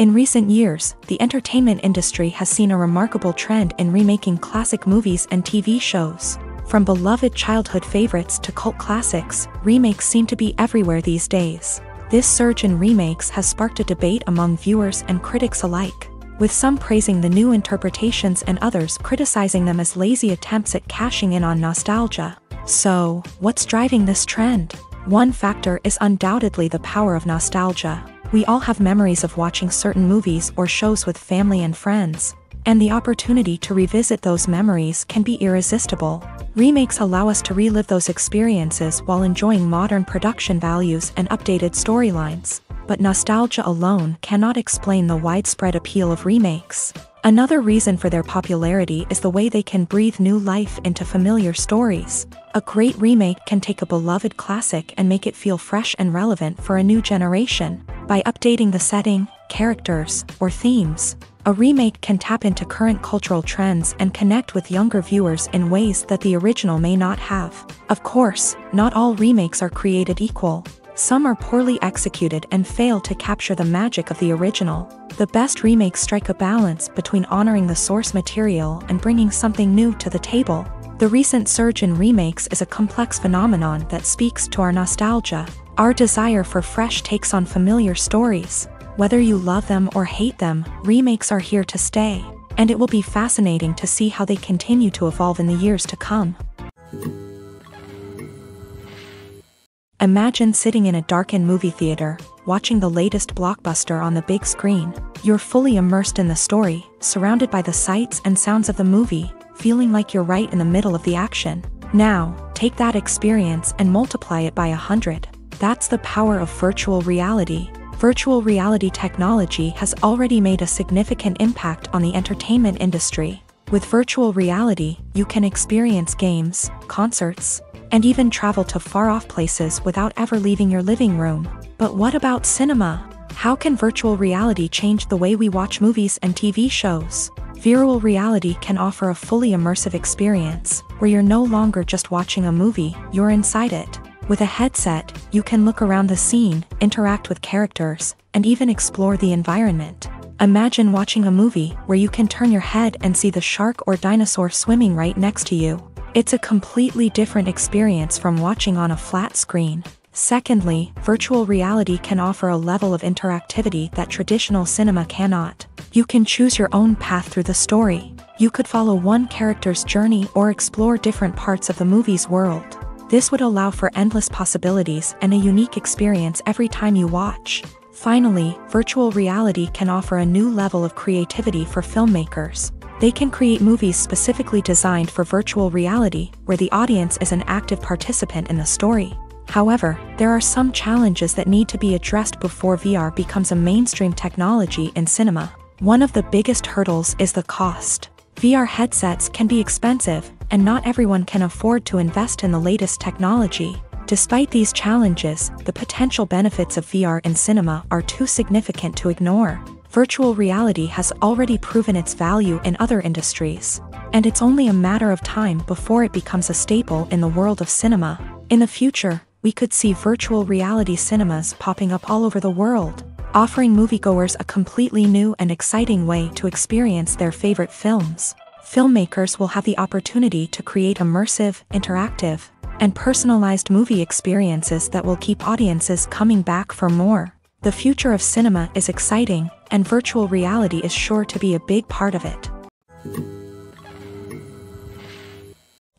In recent years, the entertainment industry has seen a remarkable trend in remaking classic movies and TV shows. From beloved childhood favorites to cult classics, remakes seem to be everywhere these days. This surge in remakes has sparked a debate among viewers and critics alike, with some praising the new interpretations and others criticizing them as lazy attempts at cashing in on nostalgia. So, what's driving this trend? One factor is undoubtedly the power of nostalgia. We all have memories of watching certain movies or shows with family and friends, and the opportunity to revisit those memories can be irresistible. Remakes allow us to relive those experiences while enjoying modern production values and updated storylines, but nostalgia alone cannot explain the widespread appeal of remakes. Another reason for their popularity is the way they can breathe new life into familiar stories. A great remake can take a beloved classic and make it feel fresh and relevant for a new generation. By updating the setting, characters, or themes, a remake can tap into current cultural trends and connect with younger viewers in ways that the original may not have. Of course, not all remakes are created equal. Some are poorly executed and fail to capture the magic of the original. The best remakes strike a balance between honoring the source material and bringing something new to the table. The recent surge in remakes is a complex phenomenon that speaks to our nostalgia, our desire for fresh takes on familiar stories. Whether you love them or hate them, remakes are here to stay, and it will be fascinating to see how they continue to evolve in the years to come. Imagine sitting in a darkened movie theater, watching the latest blockbuster on the big screen. You're fully immersed in the story, surrounded by the sights and sounds of the movie, feeling like you're right in the middle of the action. Now, take that experience and multiply it by a hundred. That's the power of virtual reality. Virtual reality technology has already made a significant impact on the entertainment industry. With virtual reality, you can experience games, concerts, and even travel to far-off places without ever leaving your living room. But what about cinema? How can virtual reality change the way we watch movies and TV shows? Virtual reality can offer a fully immersive experience, where you're no longer just watching a movie, you're inside it. With a headset, you can look around the scene, interact with characters, and even explore the environment. Imagine watching a movie where you can turn your head and see the shark or dinosaur swimming right next to you. It's a completely different experience from watching on a flat screen. Secondly, virtual reality can offer a level of interactivity that traditional cinema cannot. You can choose your own path through the story. You could follow one character's journey or explore different parts of the movie's world. This would allow for endless possibilities and a unique experience every time you watch. Finally, virtual reality can offer a new level of creativity for filmmakers. They can create movies specifically designed for virtual reality, where the audience is an active participant in the story. However, there are some challenges that need to be addressed before VR becomes a mainstream technology in cinema. One of the biggest hurdles is the cost. VR headsets can be expensive, and not everyone can afford to invest in the latest technology. Despite these challenges, the potential benefits of VR in cinema are too significant to ignore. Virtual reality has already proven its value in other industries, and it's only a matter of time before it becomes a staple in the world of cinema. In the future, we could see virtual reality cinemas popping up all over the world, offering moviegoers a completely new and exciting way to experience their favorite films. Filmmakers will have the opportunity to create immersive, interactive, and personalized movie experiences that will keep audiences coming back for more. The future of cinema is exciting, and virtual reality is sure to be a big part of it.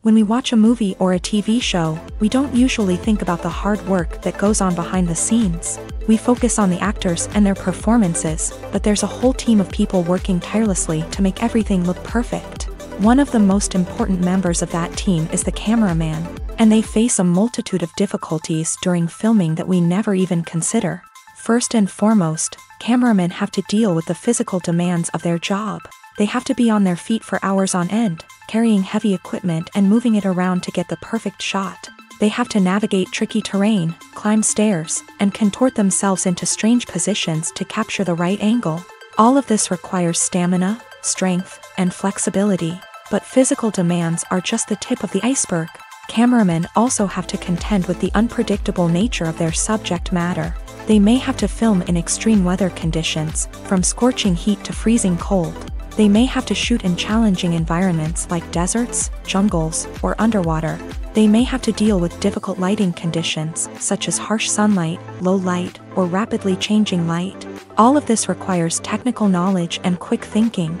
When we watch a movie or a TV show, we don't usually think about the hard work that goes on behind the scenes. We focus on the actors and their performances, but there's a whole team of people working tirelessly to make everything look perfect. One of the most important members of that team is the cameraman, and they face a multitude of difficulties during filming that we never even consider. First and foremost, cameramen have to deal with the physical demands of their job. They have to be on their feet for hours on end, carrying heavy equipment and moving it around to get the perfect shot. They have to navigate tricky terrain, climb stairs, and contort themselves into strange positions to capture the right angle. All of this requires stamina, strength, and flexibility. But physical demands are just the tip of the iceberg. Cameramen also have to contend with the unpredictable nature of their subject matter. They may have to film in extreme weather conditions, from scorching heat to freezing cold. They may have to shoot in challenging environments like deserts, jungles, or underwater. They may have to deal with difficult lighting conditions, such as harsh sunlight, low light, or rapidly changing light. All of this requires technical knowledge and quick thinking.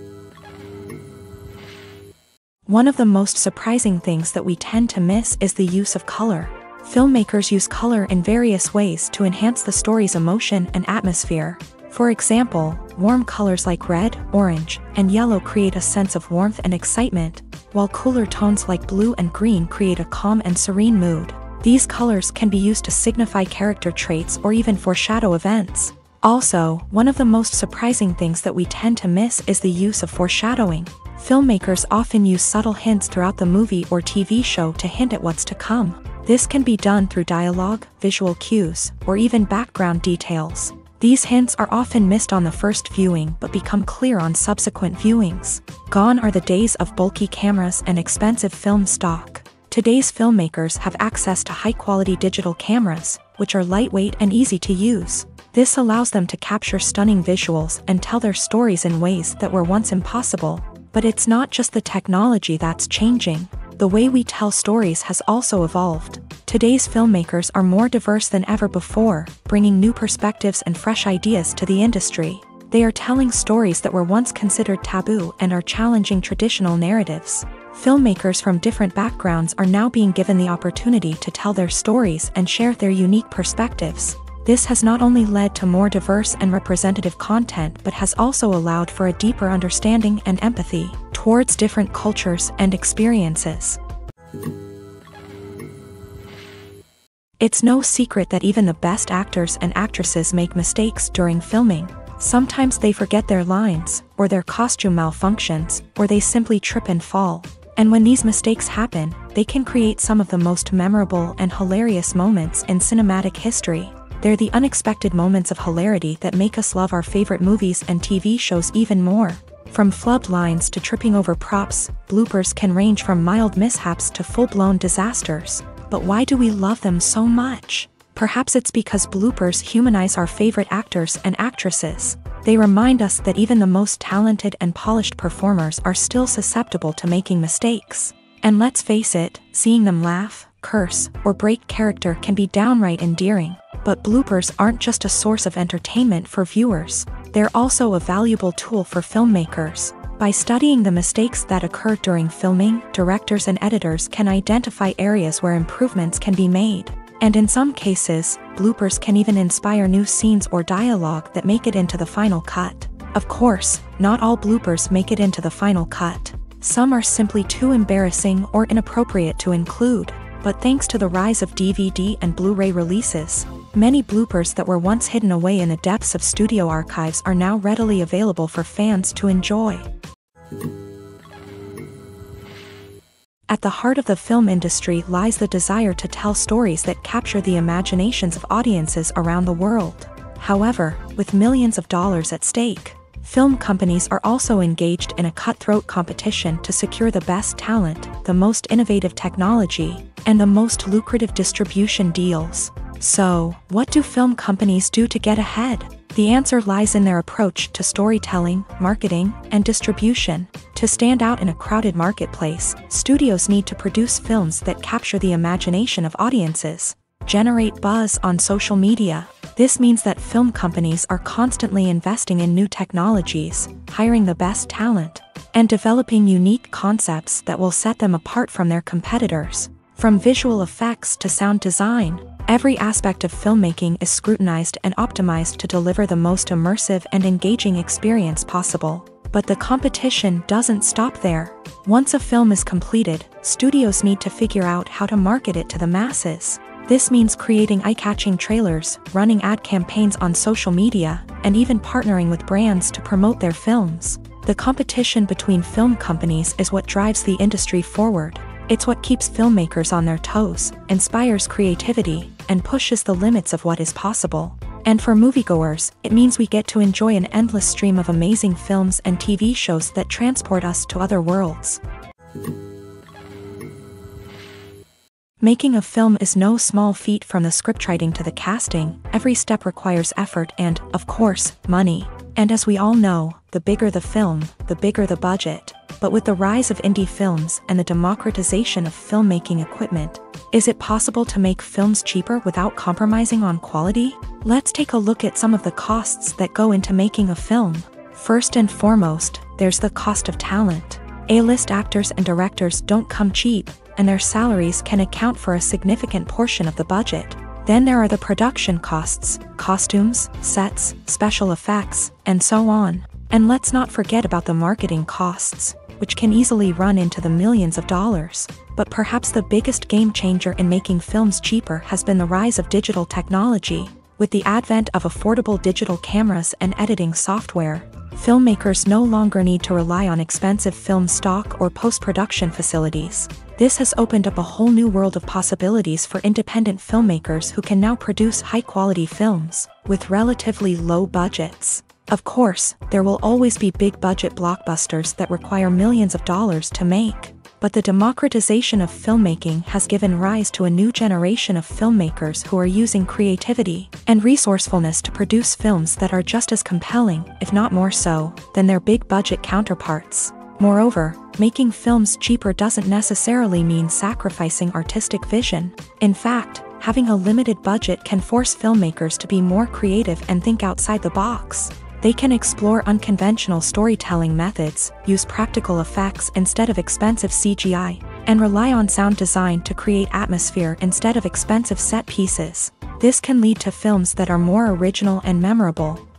One of the most surprising things that we tend to miss is the use of color. Filmmakers use color in various ways to enhance the story's emotion and atmosphere. For example, warm colors like red, orange, and yellow create a sense of warmth and excitement, while cooler tones like blue and green create a calm and serene mood. These colors can be used to signify character traits or even foreshadow events. Also, one of the most surprising things that we tend to miss is the use of foreshadowing. Filmmakers often use subtle hints throughout the movie or TV show to hint at what's to come. This can be done through dialogue, visual cues, or even background details. These hints are often missed on the first viewing but become clear on subsequent viewings. Gone are the days of bulky cameras and expensive film stock. Today's filmmakers have access to high-quality digital cameras, which are lightweight and easy to use. This allows them to capture stunning visuals and tell their stories in ways that were once impossible. But it's not just the technology that's changing. The way we tell stories has also evolved. Today's filmmakers are more diverse than ever before, bringing new perspectives and fresh ideas to the industry. They are telling stories that were once considered taboo and are challenging traditional narratives. Filmmakers from different backgrounds are now being given the opportunity to tell their stories and share their unique perspectives. This has not only led to more diverse and representative content but has also allowed for a deeper understanding and empathy towards different cultures and experiences. It's no secret that even the best actors and actresses make mistakes during filming. Sometimes they forget their lines, or their costume malfunctions, or they simply trip and fall. And when these mistakes happen, they can create some of the most memorable and hilarious moments in cinematic history. They're the unexpected moments of hilarity that make us love our favorite movies and TV shows even more. From flubbed lines to tripping over props, bloopers can range from mild mishaps to full-blown disasters. But why do we love them so much? Perhaps it's because bloopers humanize our favorite actors and actresses. They remind us that even the most talented and polished performers are still susceptible to making mistakes. And let's face it, seeing them laugh, curse, or break character can be downright endearing. But bloopers aren't just a source of entertainment for viewers, they're also a valuable tool for filmmakers. By studying the mistakes that occur during filming, directors and editors can identify areas where improvements can be made. And in some cases, bloopers can even inspire new scenes or dialogue that make it into the final cut. Of course, not all bloopers make it into the final cut. Some are simply too embarrassing or inappropriate to include. But thanks to the rise of DVD and Blu-ray releases, many bloopers that were once hidden away in the depths of studio archives are now readily available for fans to enjoy. At the heart of the film industry lies the desire to tell stories that capture the imaginations of audiences around the world. However, with millions of dollars at stake, film companies are also engaged in a cutthroat competition to secure the best talent, the most innovative technology, and the most lucrative distribution deals. So, what do film companies do to get ahead? The answer lies in their approach to storytelling, marketing, and distribution. To stand out in a crowded marketplace, studios need to produce films that capture the imagination of audiences, generate buzz on social media. This means that film companies are constantly investing in new technologies, hiring the best talent, and developing unique concepts that will set them apart from their competitors. From visual effects to sound design, Every aspect of filmmaking is scrutinized and optimized to deliver the most immersive and engaging experience possible. But the competition doesn't stop there. Once a film is completed, studios need to figure out how to market it to the masses. This means creating eye-catching trailers, running ad campaigns on social media, and even partnering with brands to promote their films. The competition between film companies is what drives the industry forward. It's what keeps filmmakers on their toes, inspires creativity, and pushes the limits of what is possible. And for moviegoers, it means we get to enjoy an endless stream of amazing films and TV shows that transport us to other worlds. Making a film is no small feat from the scriptwriting to the casting, every step requires effort and, of course, money. And as we all know, the bigger the film, the bigger the budget. But with the rise of indie films and the democratization of filmmaking equipment, is it possible to make films cheaper without compromising on quality? Let's take a look at some of the costs that go into making a film. First and foremost, there's the cost of talent. A-list actors and directors don't come cheap, and their salaries can account for a significant portion of the budget. Then there are the production costs, costumes, sets, special effects, and so on. And let's not forget about the marketing costs which can easily run into the millions of dollars. But perhaps the biggest game changer in making films cheaper has been the rise of digital technology. With the advent of affordable digital cameras and editing software, filmmakers no longer need to rely on expensive film stock or post-production facilities. This has opened up a whole new world of possibilities for independent filmmakers who can now produce high-quality films, with relatively low budgets. Of course, there will always be big budget blockbusters that require millions of dollars to make. But the democratization of filmmaking has given rise to a new generation of filmmakers who are using creativity and resourcefulness to produce films that are just as compelling, if not more so, than their big budget counterparts. Moreover, making films cheaper doesn't necessarily mean sacrificing artistic vision. In fact, having a limited budget can force filmmakers to be more creative and think outside the box. They can explore unconventional storytelling methods, use practical effects instead of expensive CGI, and rely on sound design to create atmosphere instead of expensive set pieces. This can lead to films that are more original and memorable,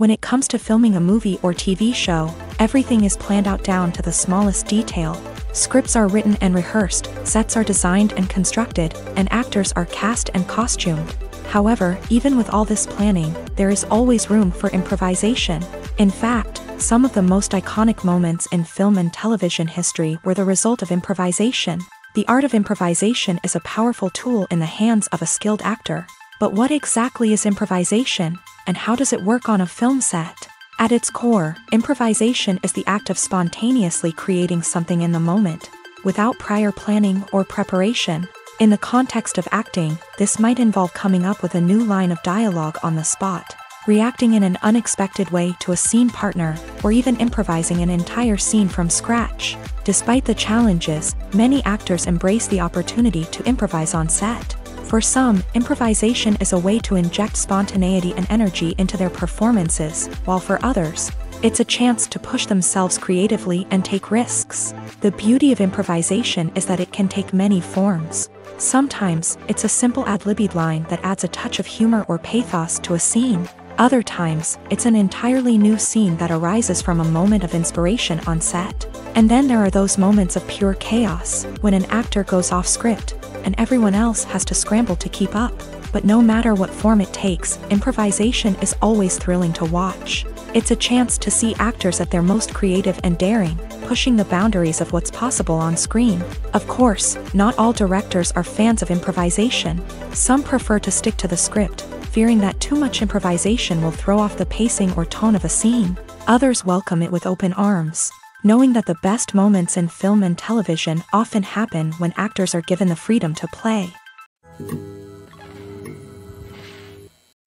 When it comes to filming a movie or TV show, everything is planned out down to the smallest detail. Scripts are written and rehearsed, sets are designed and constructed, and actors are cast and costumed. However, even with all this planning, there is always room for improvisation. In fact, some of the most iconic moments in film and television history were the result of improvisation. The art of improvisation is a powerful tool in the hands of a skilled actor. But what exactly is improvisation? And how does it work on a film set? At its core, improvisation is the act of spontaneously creating something in the moment, without prior planning or preparation. In the context of acting, this might involve coming up with a new line of dialogue on the spot, reacting in an unexpected way to a scene partner, or even improvising an entire scene from scratch. Despite the challenges, many actors embrace the opportunity to improvise on set. For some, improvisation is a way to inject spontaneity and energy into their performances, while for others, it's a chance to push themselves creatively and take risks. The beauty of improvisation is that it can take many forms. Sometimes, it's a simple ad libbed line that adds a touch of humor or pathos to a scene. Other times, it's an entirely new scene that arises from a moment of inspiration on set. And then there are those moments of pure chaos, when an actor goes off script, and everyone else has to scramble to keep up. But no matter what form it takes, improvisation is always thrilling to watch. It's a chance to see actors at their most creative and daring, pushing the boundaries of what's possible on screen. Of course, not all directors are fans of improvisation. Some prefer to stick to the script, fearing that too much improvisation will throw off the pacing or tone of a scene. Others welcome it with open arms knowing that the best moments in film and television often happen when actors are given the freedom to play.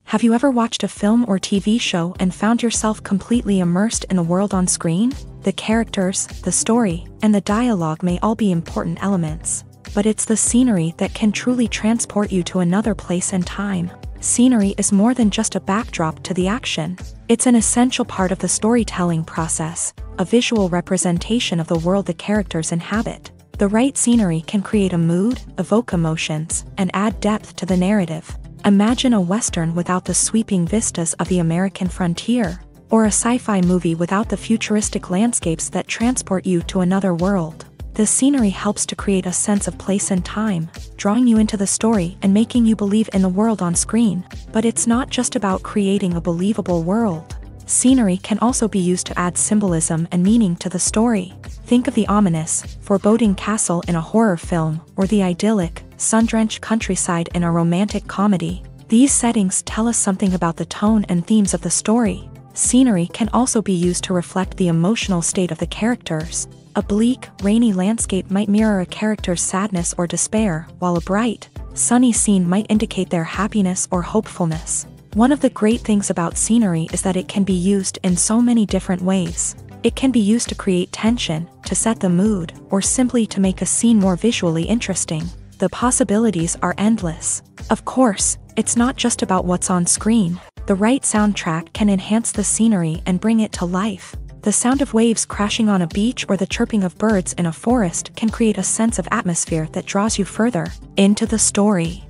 Have you ever watched a film or TV show and found yourself completely immersed in the world on screen? The characters, the story, and the dialogue may all be important elements, but it's the scenery that can truly transport you to another place and time. Scenery is more than just a backdrop to the action, it's an essential part of the storytelling process, a visual representation of the world the characters inhabit. The right scenery can create a mood, evoke emotions, and add depth to the narrative. Imagine a western without the sweeping vistas of the American frontier, or a sci-fi movie without the futuristic landscapes that transport you to another world. The scenery helps to create a sense of place and time, drawing you into the story and making you believe in the world on screen. But it's not just about creating a believable world. Scenery can also be used to add symbolism and meaning to the story. Think of the ominous, foreboding castle in a horror film, or the idyllic, sun-drenched countryside in a romantic comedy. These settings tell us something about the tone and themes of the story. Scenery can also be used to reflect the emotional state of the characters, a bleak, rainy landscape might mirror a character's sadness or despair, while a bright, sunny scene might indicate their happiness or hopefulness. One of the great things about scenery is that it can be used in so many different ways. It can be used to create tension, to set the mood, or simply to make a scene more visually interesting. The possibilities are endless. Of course, it's not just about what's on screen. The right soundtrack can enhance the scenery and bring it to life. The sound of waves crashing on a beach or the chirping of birds in a forest can create a sense of atmosphere that draws you further into the story.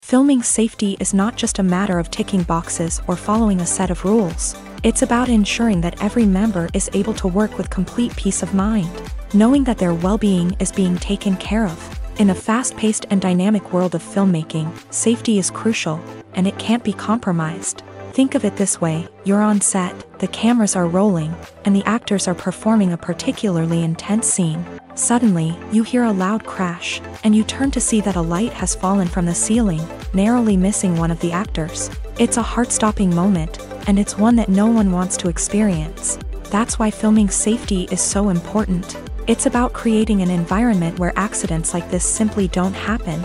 Filming safety is not just a matter of ticking boxes or following a set of rules. It's about ensuring that every member is able to work with complete peace of mind, knowing that their well-being is being taken care of. In a fast-paced and dynamic world of filmmaking, safety is crucial, and it can't be compromised. Think of it this way, you're on set, the cameras are rolling, and the actors are performing a particularly intense scene. Suddenly, you hear a loud crash, and you turn to see that a light has fallen from the ceiling, narrowly missing one of the actors. It's a heart-stopping moment, and it's one that no one wants to experience. That's why filming safety is so important. It's about creating an environment where accidents like this simply don't happen.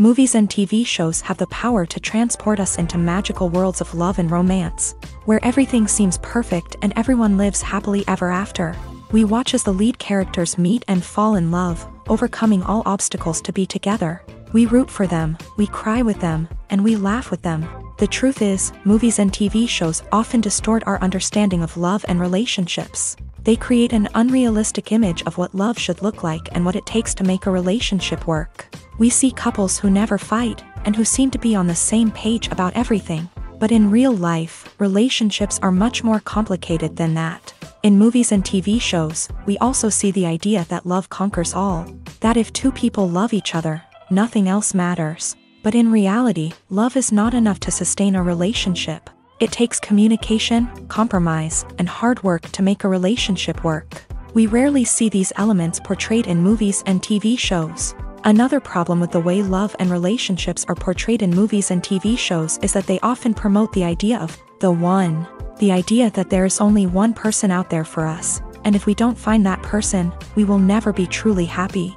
Movies and TV shows have the power to transport us into magical worlds of love and romance, where everything seems perfect and everyone lives happily ever after. We watch as the lead characters meet and fall in love, overcoming all obstacles to be together. We root for them, we cry with them, and we laugh with them. The truth is, movies and TV shows often distort our understanding of love and relationships. They create an unrealistic image of what love should look like and what it takes to make a relationship work. We see couples who never fight, and who seem to be on the same page about everything. But in real life, relationships are much more complicated than that. In movies and TV shows, we also see the idea that love conquers all. That if two people love each other, nothing else matters. But in reality, love is not enough to sustain a relationship. It takes communication, compromise, and hard work to make a relationship work. We rarely see these elements portrayed in movies and TV shows. Another problem with the way love and relationships are portrayed in movies and TV shows is that they often promote the idea of the one. The idea that there is only one person out there for us, and if we don't find that person, we will never be truly happy.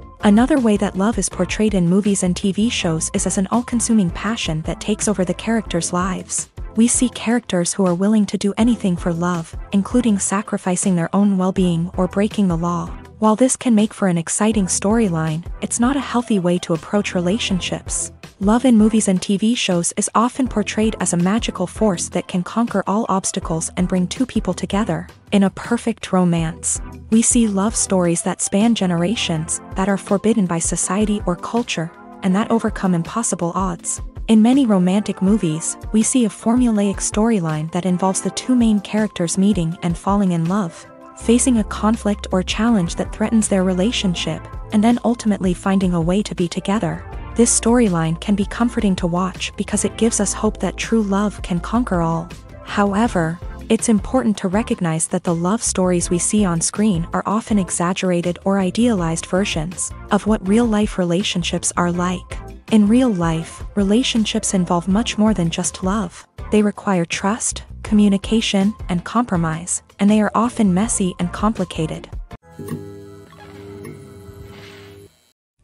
Another way that love is portrayed in movies and TV shows is as an all-consuming passion that takes over the characters' lives. We see characters who are willing to do anything for love, including sacrificing their own well-being or breaking the law. While this can make for an exciting storyline, it's not a healthy way to approach relationships. Love in movies and TV shows is often portrayed as a magical force that can conquer all obstacles and bring two people together. In a perfect romance, we see love stories that span generations, that are forbidden by society or culture, and that overcome impossible odds. In many romantic movies, we see a formulaic storyline that involves the two main characters meeting and falling in love, facing a conflict or challenge that threatens their relationship, and then ultimately finding a way to be together. This storyline can be comforting to watch because it gives us hope that true love can conquer all. However, it's important to recognize that the love stories we see on screen are often exaggerated or idealized versions of what real-life relationships are like. In real life, relationships involve much more than just love. They require trust, communication, and compromise, and they are often messy and complicated.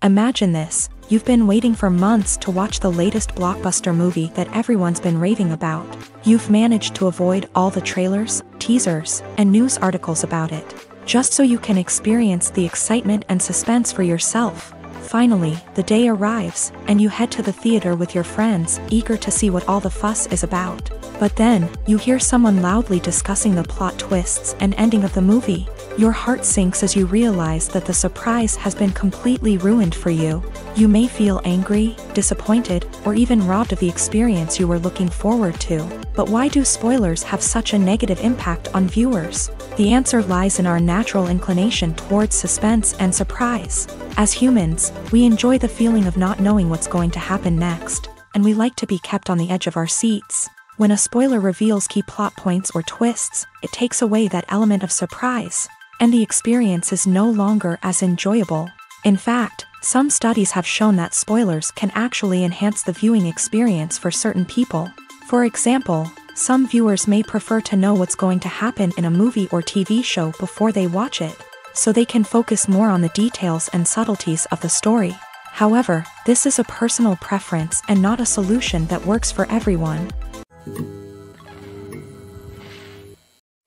Imagine this, you've been waiting for months to watch the latest blockbuster movie that everyone's been raving about. You've managed to avoid all the trailers, teasers, and news articles about it, just so you can experience the excitement and suspense for yourself. Finally, the day arrives, and you head to the theater with your friends, eager to see what all the fuss is about. But then, you hear someone loudly discussing the plot twists and ending of the movie. Your heart sinks as you realize that the surprise has been completely ruined for you. You may feel angry, disappointed, or even robbed of the experience you were looking forward to. But why do spoilers have such a negative impact on viewers? The answer lies in our natural inclination towards suspense and surprise. As humans, we enjoy the feeling of not knowing what's going to happen next, and we like to be kept on the edge of our seats. When a spoiler reveals key plot points or twists, it takes away that element of surprise, and the experience is no longer as enjoyable. In fact, some studies have shown that spoilers can actually enhance the viewing experience for certain people. For example, some viewers may prefer to know what's going to happen in a movie or TV show before they watch it, so they can focus more on the details and subtleties of the story. However, this is a personal preference and not a solution that works for everyone.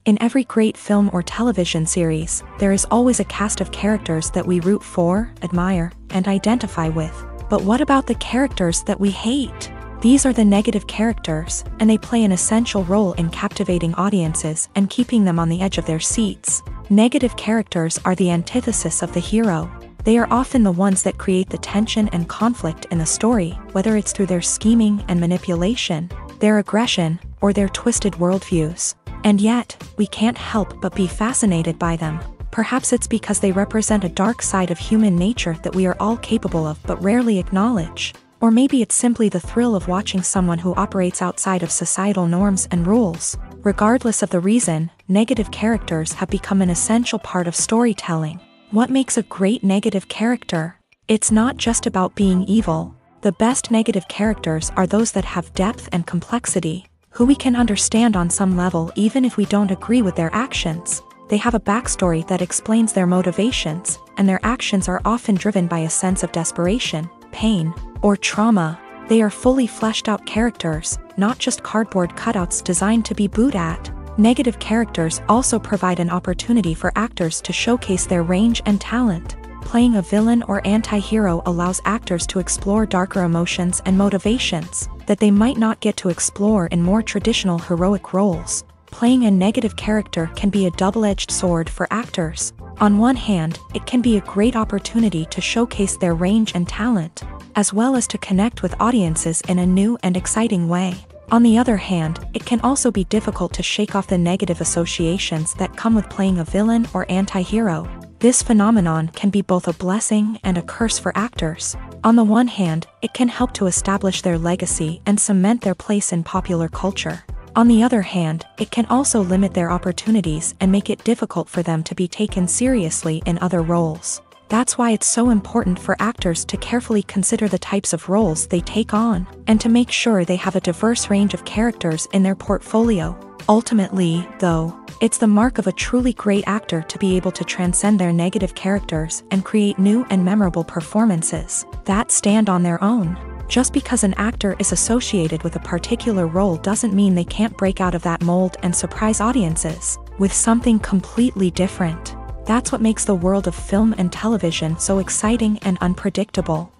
In every great film or television series, there is always a cast of characters that we root for, admire, and identify with. But what about the characters that we hate? These are the negative characters, and they play an essential role in captivating audiences and keeping them on the edge of their seats. Negative characters are the antithesis of the hero. They are often the ones that create the tension and conflict in the story, whether it's through their scheming and manipulation, their aggression, or their twisted worldviews. And yet, we can't help but be fascinated by them. Perhaps it's because they represent a dark side of human nature that we are all capable of but rarely acknowledge. Or maybe it's simply the thrill of watching someone who operates outside of societal norms and rules. Regardless of the reason, negative characters have become an essential part of storytelling. What makes a great negative character? It's not just about being evil. The best negative characters are those that have depth and complexity who we can understand on some level even if we don't agree with their actions. They have a backstory that explains their motivations, and their actions are often driven by a sense of desperation, pain, or trauma. They are fully fleshed out characters, not just cardboard cutouts designed to be booed at. Negative characters also provide an opportunity for actors to showcase their range and talent. Playing a villain or anti-hero allows actors to explore darker emotions and motivations that they might not get to explore in more traditional heroic roles. Playing a negative character can be a double-edged sword for actors. On one hand, it can be a great opportunity to showcase their range and talent, as well as to connect with audiences in a new and exciting way. On the other hand, it can also be difficult to shake off the negative associations that come with playing a villain or anti-hero. This phenomenon can be both a blessing and a curse for actors. On the one hand, it can help to establish their legacy and cement their place in popular culture. On the other hand, it can also limit their opportunities and make it difficult for them to be taken seriously in other roles. That's why it's so important for actors to carefully consider the types of roles they take on, and to make sure they have a diverse range of characters in their portfolio. Ultimately, though, it's the mark of a truly great actor to be able to transcend their negative characters and create new and memorable performances that stand on their own. Just because an actor is associated with a particular role doesn't mean they can't break out of that mold and surprise audiences with something completely different. That's what makes the world of film and television so exciting and unpredictable.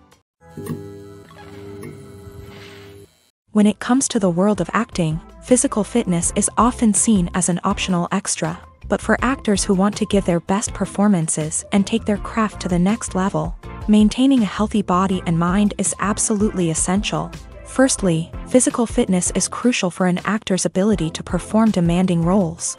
When it comes to the world of acting, physical fitness is often seen as an optional extra. But for actors who want to give their best performances and take their craft to the next level, maintaining a healthy body and mind is absolutely essential. Firstly, physical fitness is crucial for an actor's ability to perform demanding roles.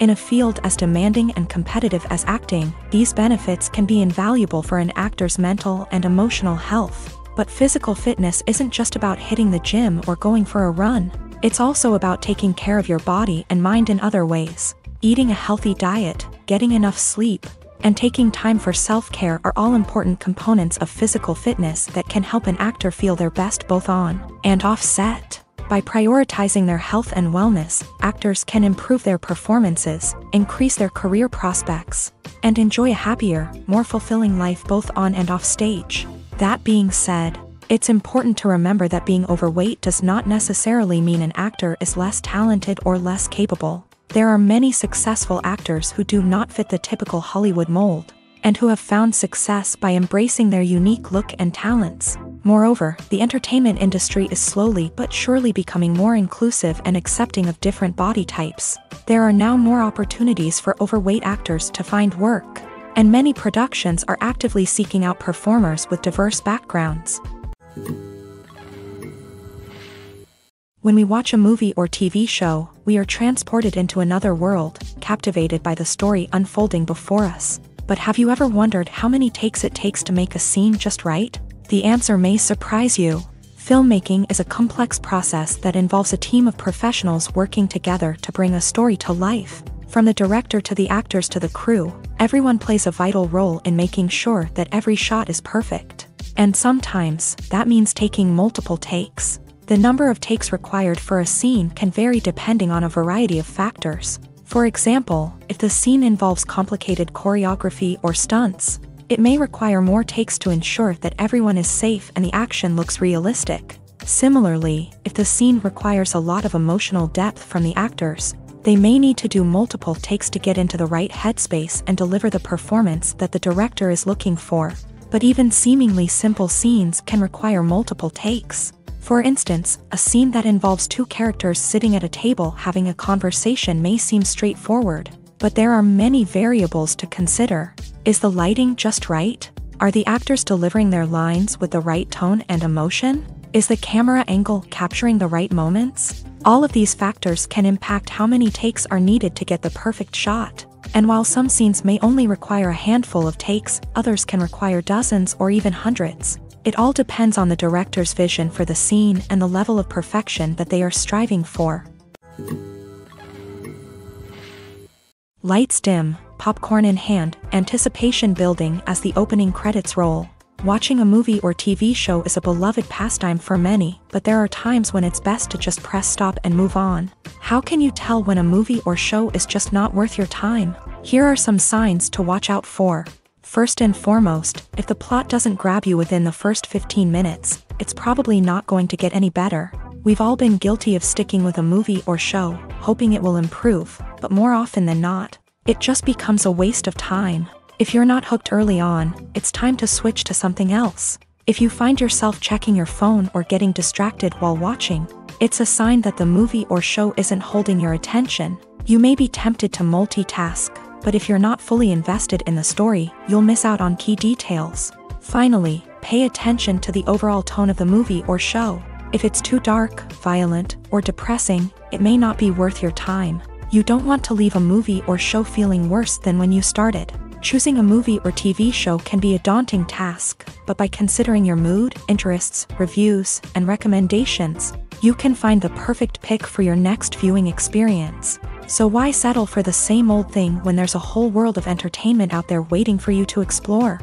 in a field as demanding and competitive as acting, these benefits can be invaluable for an actor's mental and emotional health. But physical fitness isn't just about hitting the gym or going for a run. It's also about taking care of your body and mind in other ways. Eating a healthy diet, getting enough sleep, and taking time for self-care are all important components of physical fitness that can help an actor feel their best both on and off set. By prioritizing their health and wellness, actors can improve their performances, increase their career prospects, and enjoy a happier, more fulfilling life both on and off stage. That being said, it's important to remember that being overweight does not necessarily mean an actor is less talented or less capable. There are many successful actors who do not fit the typical Hollywood mold, and who have found success by embracing their unique look and talents. Moreover, the entertainment industry is slowly but surely becoming more inclusive and accepting of different body types. There are now more opportunities for overweight actors to find work, and many productions are actively seeking out performers with diverse backgrounds. When we watch a movie or TV show, we are transported into another world, captivated by the story unfolding before us. But have you ever wondered how many takes it takes to make a scene just right? The answer may surprise you. Filmmaking is a complex process that involves a team of professionals working together to bring a story to life. From the director to the actors to the crew, everyone plays a vital role in making sure that every shot is perfect. And sometimes, that means taking multiple takes. The number of takes required for a scene can vary depending on a variety of factors. For example, if the scene involves complicated choreography or stunts, it may require more takes to ensure that everyone is safe and the action looks realistic. Similarly, if the scene requires a lot of emotional depth from the actors, they may need to do multiple takes to get into the right headspace and deliver the performance that the director is looking for. But even seemingly simple scenes can require multiple takes. For instance, a scene that involves two characters sitting at a table having a conversation may seem straightforward, but there are many variables to consider. Is the lighting just right? Are the actors delivering their lines with the right tone and emotion? Is the camera angle capturing the right moments? All of these factors can impact how many takes are needed to get the perfect shot. And while some scenes may only require a handful of takes, others can require dozens or even hundreds. It all depends on the director's vision for the scene and the level of perfection that they are striving for. Lights dim, popcorn in hand, anticipation building as the opening credits roll. Watching a movie or TV show is a beloved pastime for many, but there are times when it's best to just press stop and move on. How can you tell when a movie or show is just not worth your time? Here are some signs to watch out for. First and foremost, if the plot doesn't grab you within the first 15 minutes, it's probably not going to get any better. We've all been guilty of sticking with a movie or show, hoping it will improve, but more often than not, it just becomes a waste of time. If you're not hooked early on, it's time to switch to something else. If you find yourself checking your phone or getting distracted while watching, it's a sign that the movie or show isn't holding your attention. You may be tempted to multitask, but if you're not fully invested in the story, you'll miss out on key details. Finally, pay attention to the overall tone of the movie or show. If it's too dark, violent, or depressing, it may not be worth your time. You don't want to leave a movie or show feeling worse than when you started. Choosing a movie or TV show can be a daunting task, but by considering your mood, interests, reviews, and recommendations, you can find the perfect pick for your next viewing experience. So why settle for the same old thing when there's a whole world of entertainment out there waiting for you to explore?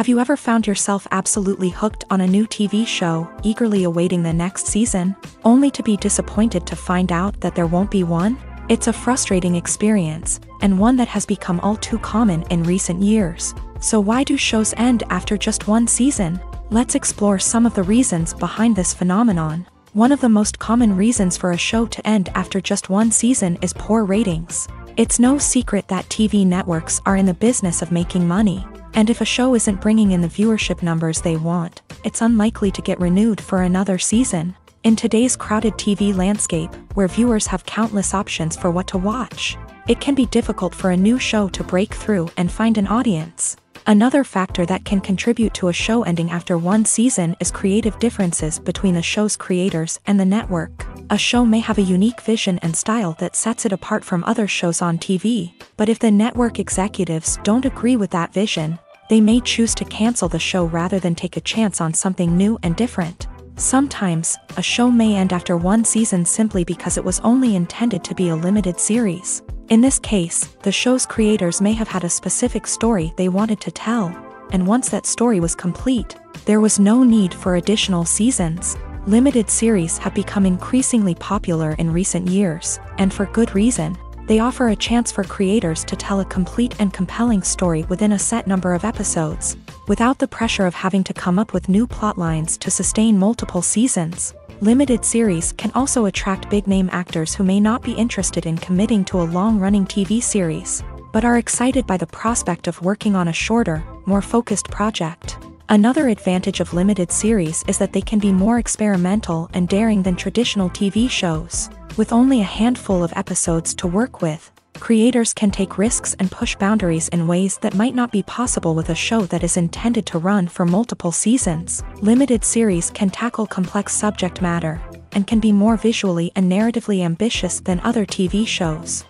Have you ever found yourself absolutely hooked on a new TV show, eagerly awaiting the next season, only to be disappointed to find out that there won't be one? It's a frustrating experience, and one that has become all too common in recent years. So why do shows end after just one season? Let's explore some of the reasons behind this phenomenon. One of the most common reasons for a show to end after just one season is poor ratings. It's no secret that TV networks are in the business of making money, and if a show isn't bringing in the viewership numbers they want, it's unlikely to get renewed for another season. In today's crowded TV landscape, where viewers have countless options for what to watch, it can be difficult for a new show to break through and find an audience. Another factor that can contribute to a show ending after one season is creative differences between the show's creators and the network. A show may have a unique vision and style that sets it apart from other shows on TV, but if the network executives don't agree with that vision, they may choose to cancel the show rather than take a chance on something new and different. Sometimes, a show may end after one season simply because it was only intended to be a limited series. In this case, the show's creators may have had a specific story they wanted to tell, and once that story was complete, there was no need for additional seasons. Limited series have become increasingly popular in recent years, and for good reason. They offer a chance for creators to tell a complete and compelling story within a set number of episodes, without the pressure of having to come up with new plotlines to sustain multiple seasons. Limited series can also attract big-name actors who may not be interested in committing to a long-running TV series, but are excited by the prospect of working on a shorter, more focused project. Another advantage of limited series is that they can be more experimental and daring than traditional TV shows. With only a handful of episodes to work with, creators can take risks and push boundaries in ways that might not be possible with a show that is intended to run for multiple seasons. Limited series can tackle complex subject matter, and can be more visually and narratively ambitious than other TV shows.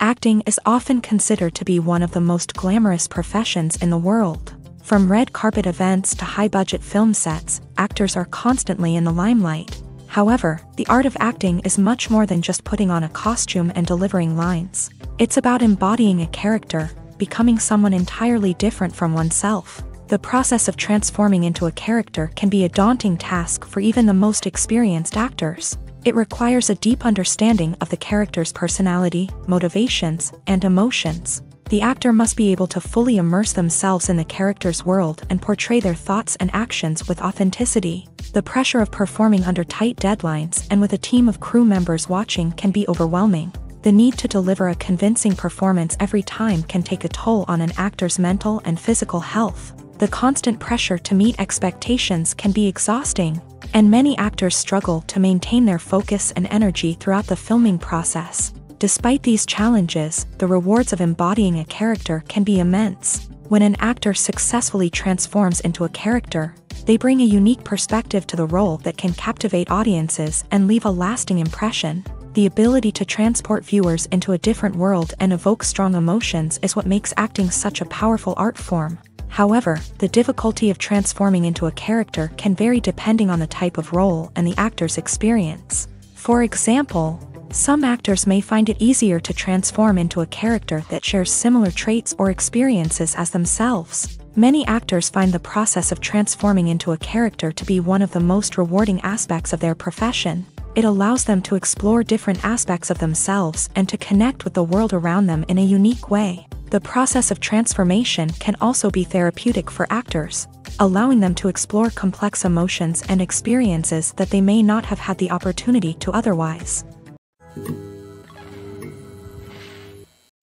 Acting is often considered to be one of the most glamorous professions in the world. From red carpet events to high-budget film sets, actors are constantly in the limelight. However, the art of acting is much more than just putting on a costume and delivering lines. It's about embodying a character, becoming someone entirely different from oneself. The process of transforming into a character can be a daunting task for even the most experienced actors. It requires a deep understanding of the character's personality, motivations, and emotions. The actor must be able to fully immerse themselves in the character's world and portray their thoughts and actions with authenticity. The pressure of performing under tight deadlines and with a team of crew members watching can be overwhelming. The need to deliver a convincing performance every time can take a toll on an actor's mental and physical health. The constant pressure to meet expectations can be exhausting, and many actors struggle to maintain their focus and energy throughout the filming process. Despite these challenges, the rewards of embodying a character can be immense. When an actor successfully transforms into a character, they bring a unique perspective to the role that can captivate audiences and leave a lasting impression. The ability to transport viewers into a different world and evoke strong emotions is what makes acting such a powerful art form. However, the difficulty of transforming into a character can vary depending on the type of role and the actor's experience. For example, some actors may find it easier to transform into a character that shares similar traits or experiences as themselves, Many actors find the process of transforming into a character to be one of the most rewarding aspects of their profession. It allows them to explore different aspects of themselves and to connect with the world around them in a unique way. The process of transformation can also be therapeutic for actors, allowing them to explore complex emotions and experiences that they may not have had the opportunity to otherwise.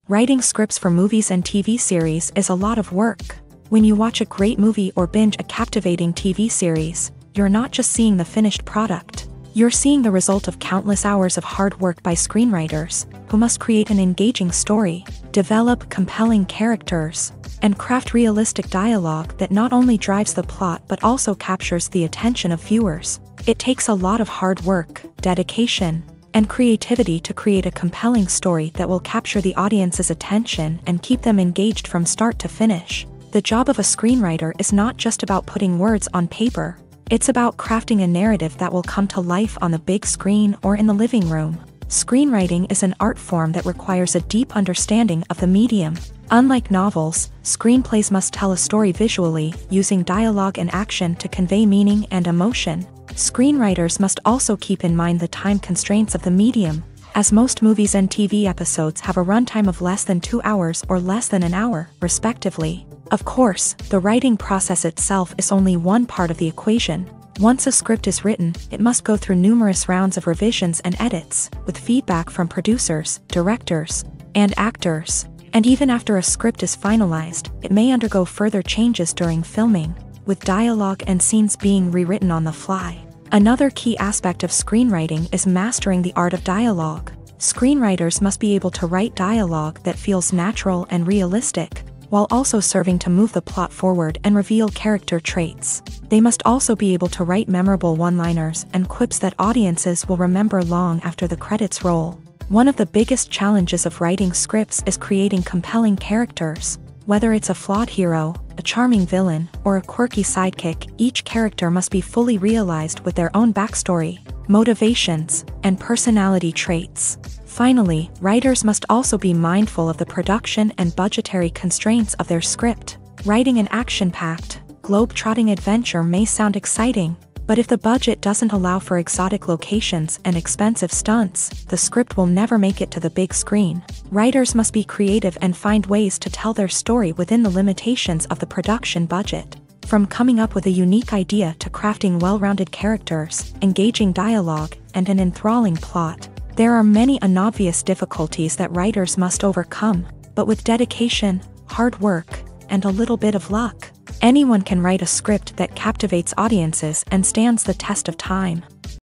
Writing scripts for movies and TV series is a lot of work. When you watch a great movie or binge a captivating TV series, you're not just seeing the finished product. You're seeing the result of countless hours of hard work by screenwriters, who must create an engaging story, develop compelling characters, and craft realistic dialogue that not only drives the plot but also captures the attention of viewers. It takes a lot of hard work, dedication, and creativity to create a compelling story that will capture the audience's attention and keep them engaged from start to finish. The job of a screenwriter is not just about putting words on paper, it's about crafting a narrative that will come to life on the big screen or in the living room. Screenwriting is an art form that requires a deep understanding of the medium. Unlike novels, screenplays must tell a story visually, using dialogue and action to convey meaning and emotion. Screenwriters must also keep in mind the time constraints of the medium, as most movies and TV episodes have a runtime of less than two hours or less than an hour, respectively. Of course, the writing process itself is only one part of the equation. Once a script is written, it must go through numerous rounds of revisions and edits, with feedback from producers, directors, and actors. And even after a script is finalized, it may undergo further changes during filming, with dialogue and scenes being rewritten on the fly. Another key aspect of screenwriting is mastering the art of dialogue. Screenwriters must be able to write dialogue that feels natural and realistic, while also serving to move the plot forward and reveal character traits. They must also be able to write memorable one-liners and quips that audiences will remember long after the credits roll. One of the biggest challenges of writing scripts is creating compelling characters. Whether it's a flawed hero, a charming villain, or a quirky sidekick, each character must be fully realized with their own backstory, motivations, and personality traits. Finally, writers must also be mindful of the production and budgetary constraints of their script. Writing an action-packed, globe-trotting adventure may sound exciting, But if the budget doesn't allow for exotic locations and expensive stunts, the script will never make it to the big screen. Writers must be creative and find ways to tell their story within the limitations of the production budget. From coming up with a unique idea to crafting well-rounded characters, engaging dialogue, and an enthralling plot, there are many unobvious difficulties that writers must overcome, but with dedication, hard work, and a little bit of luck, anyone can write a script that captivates audiences and stands the test of time.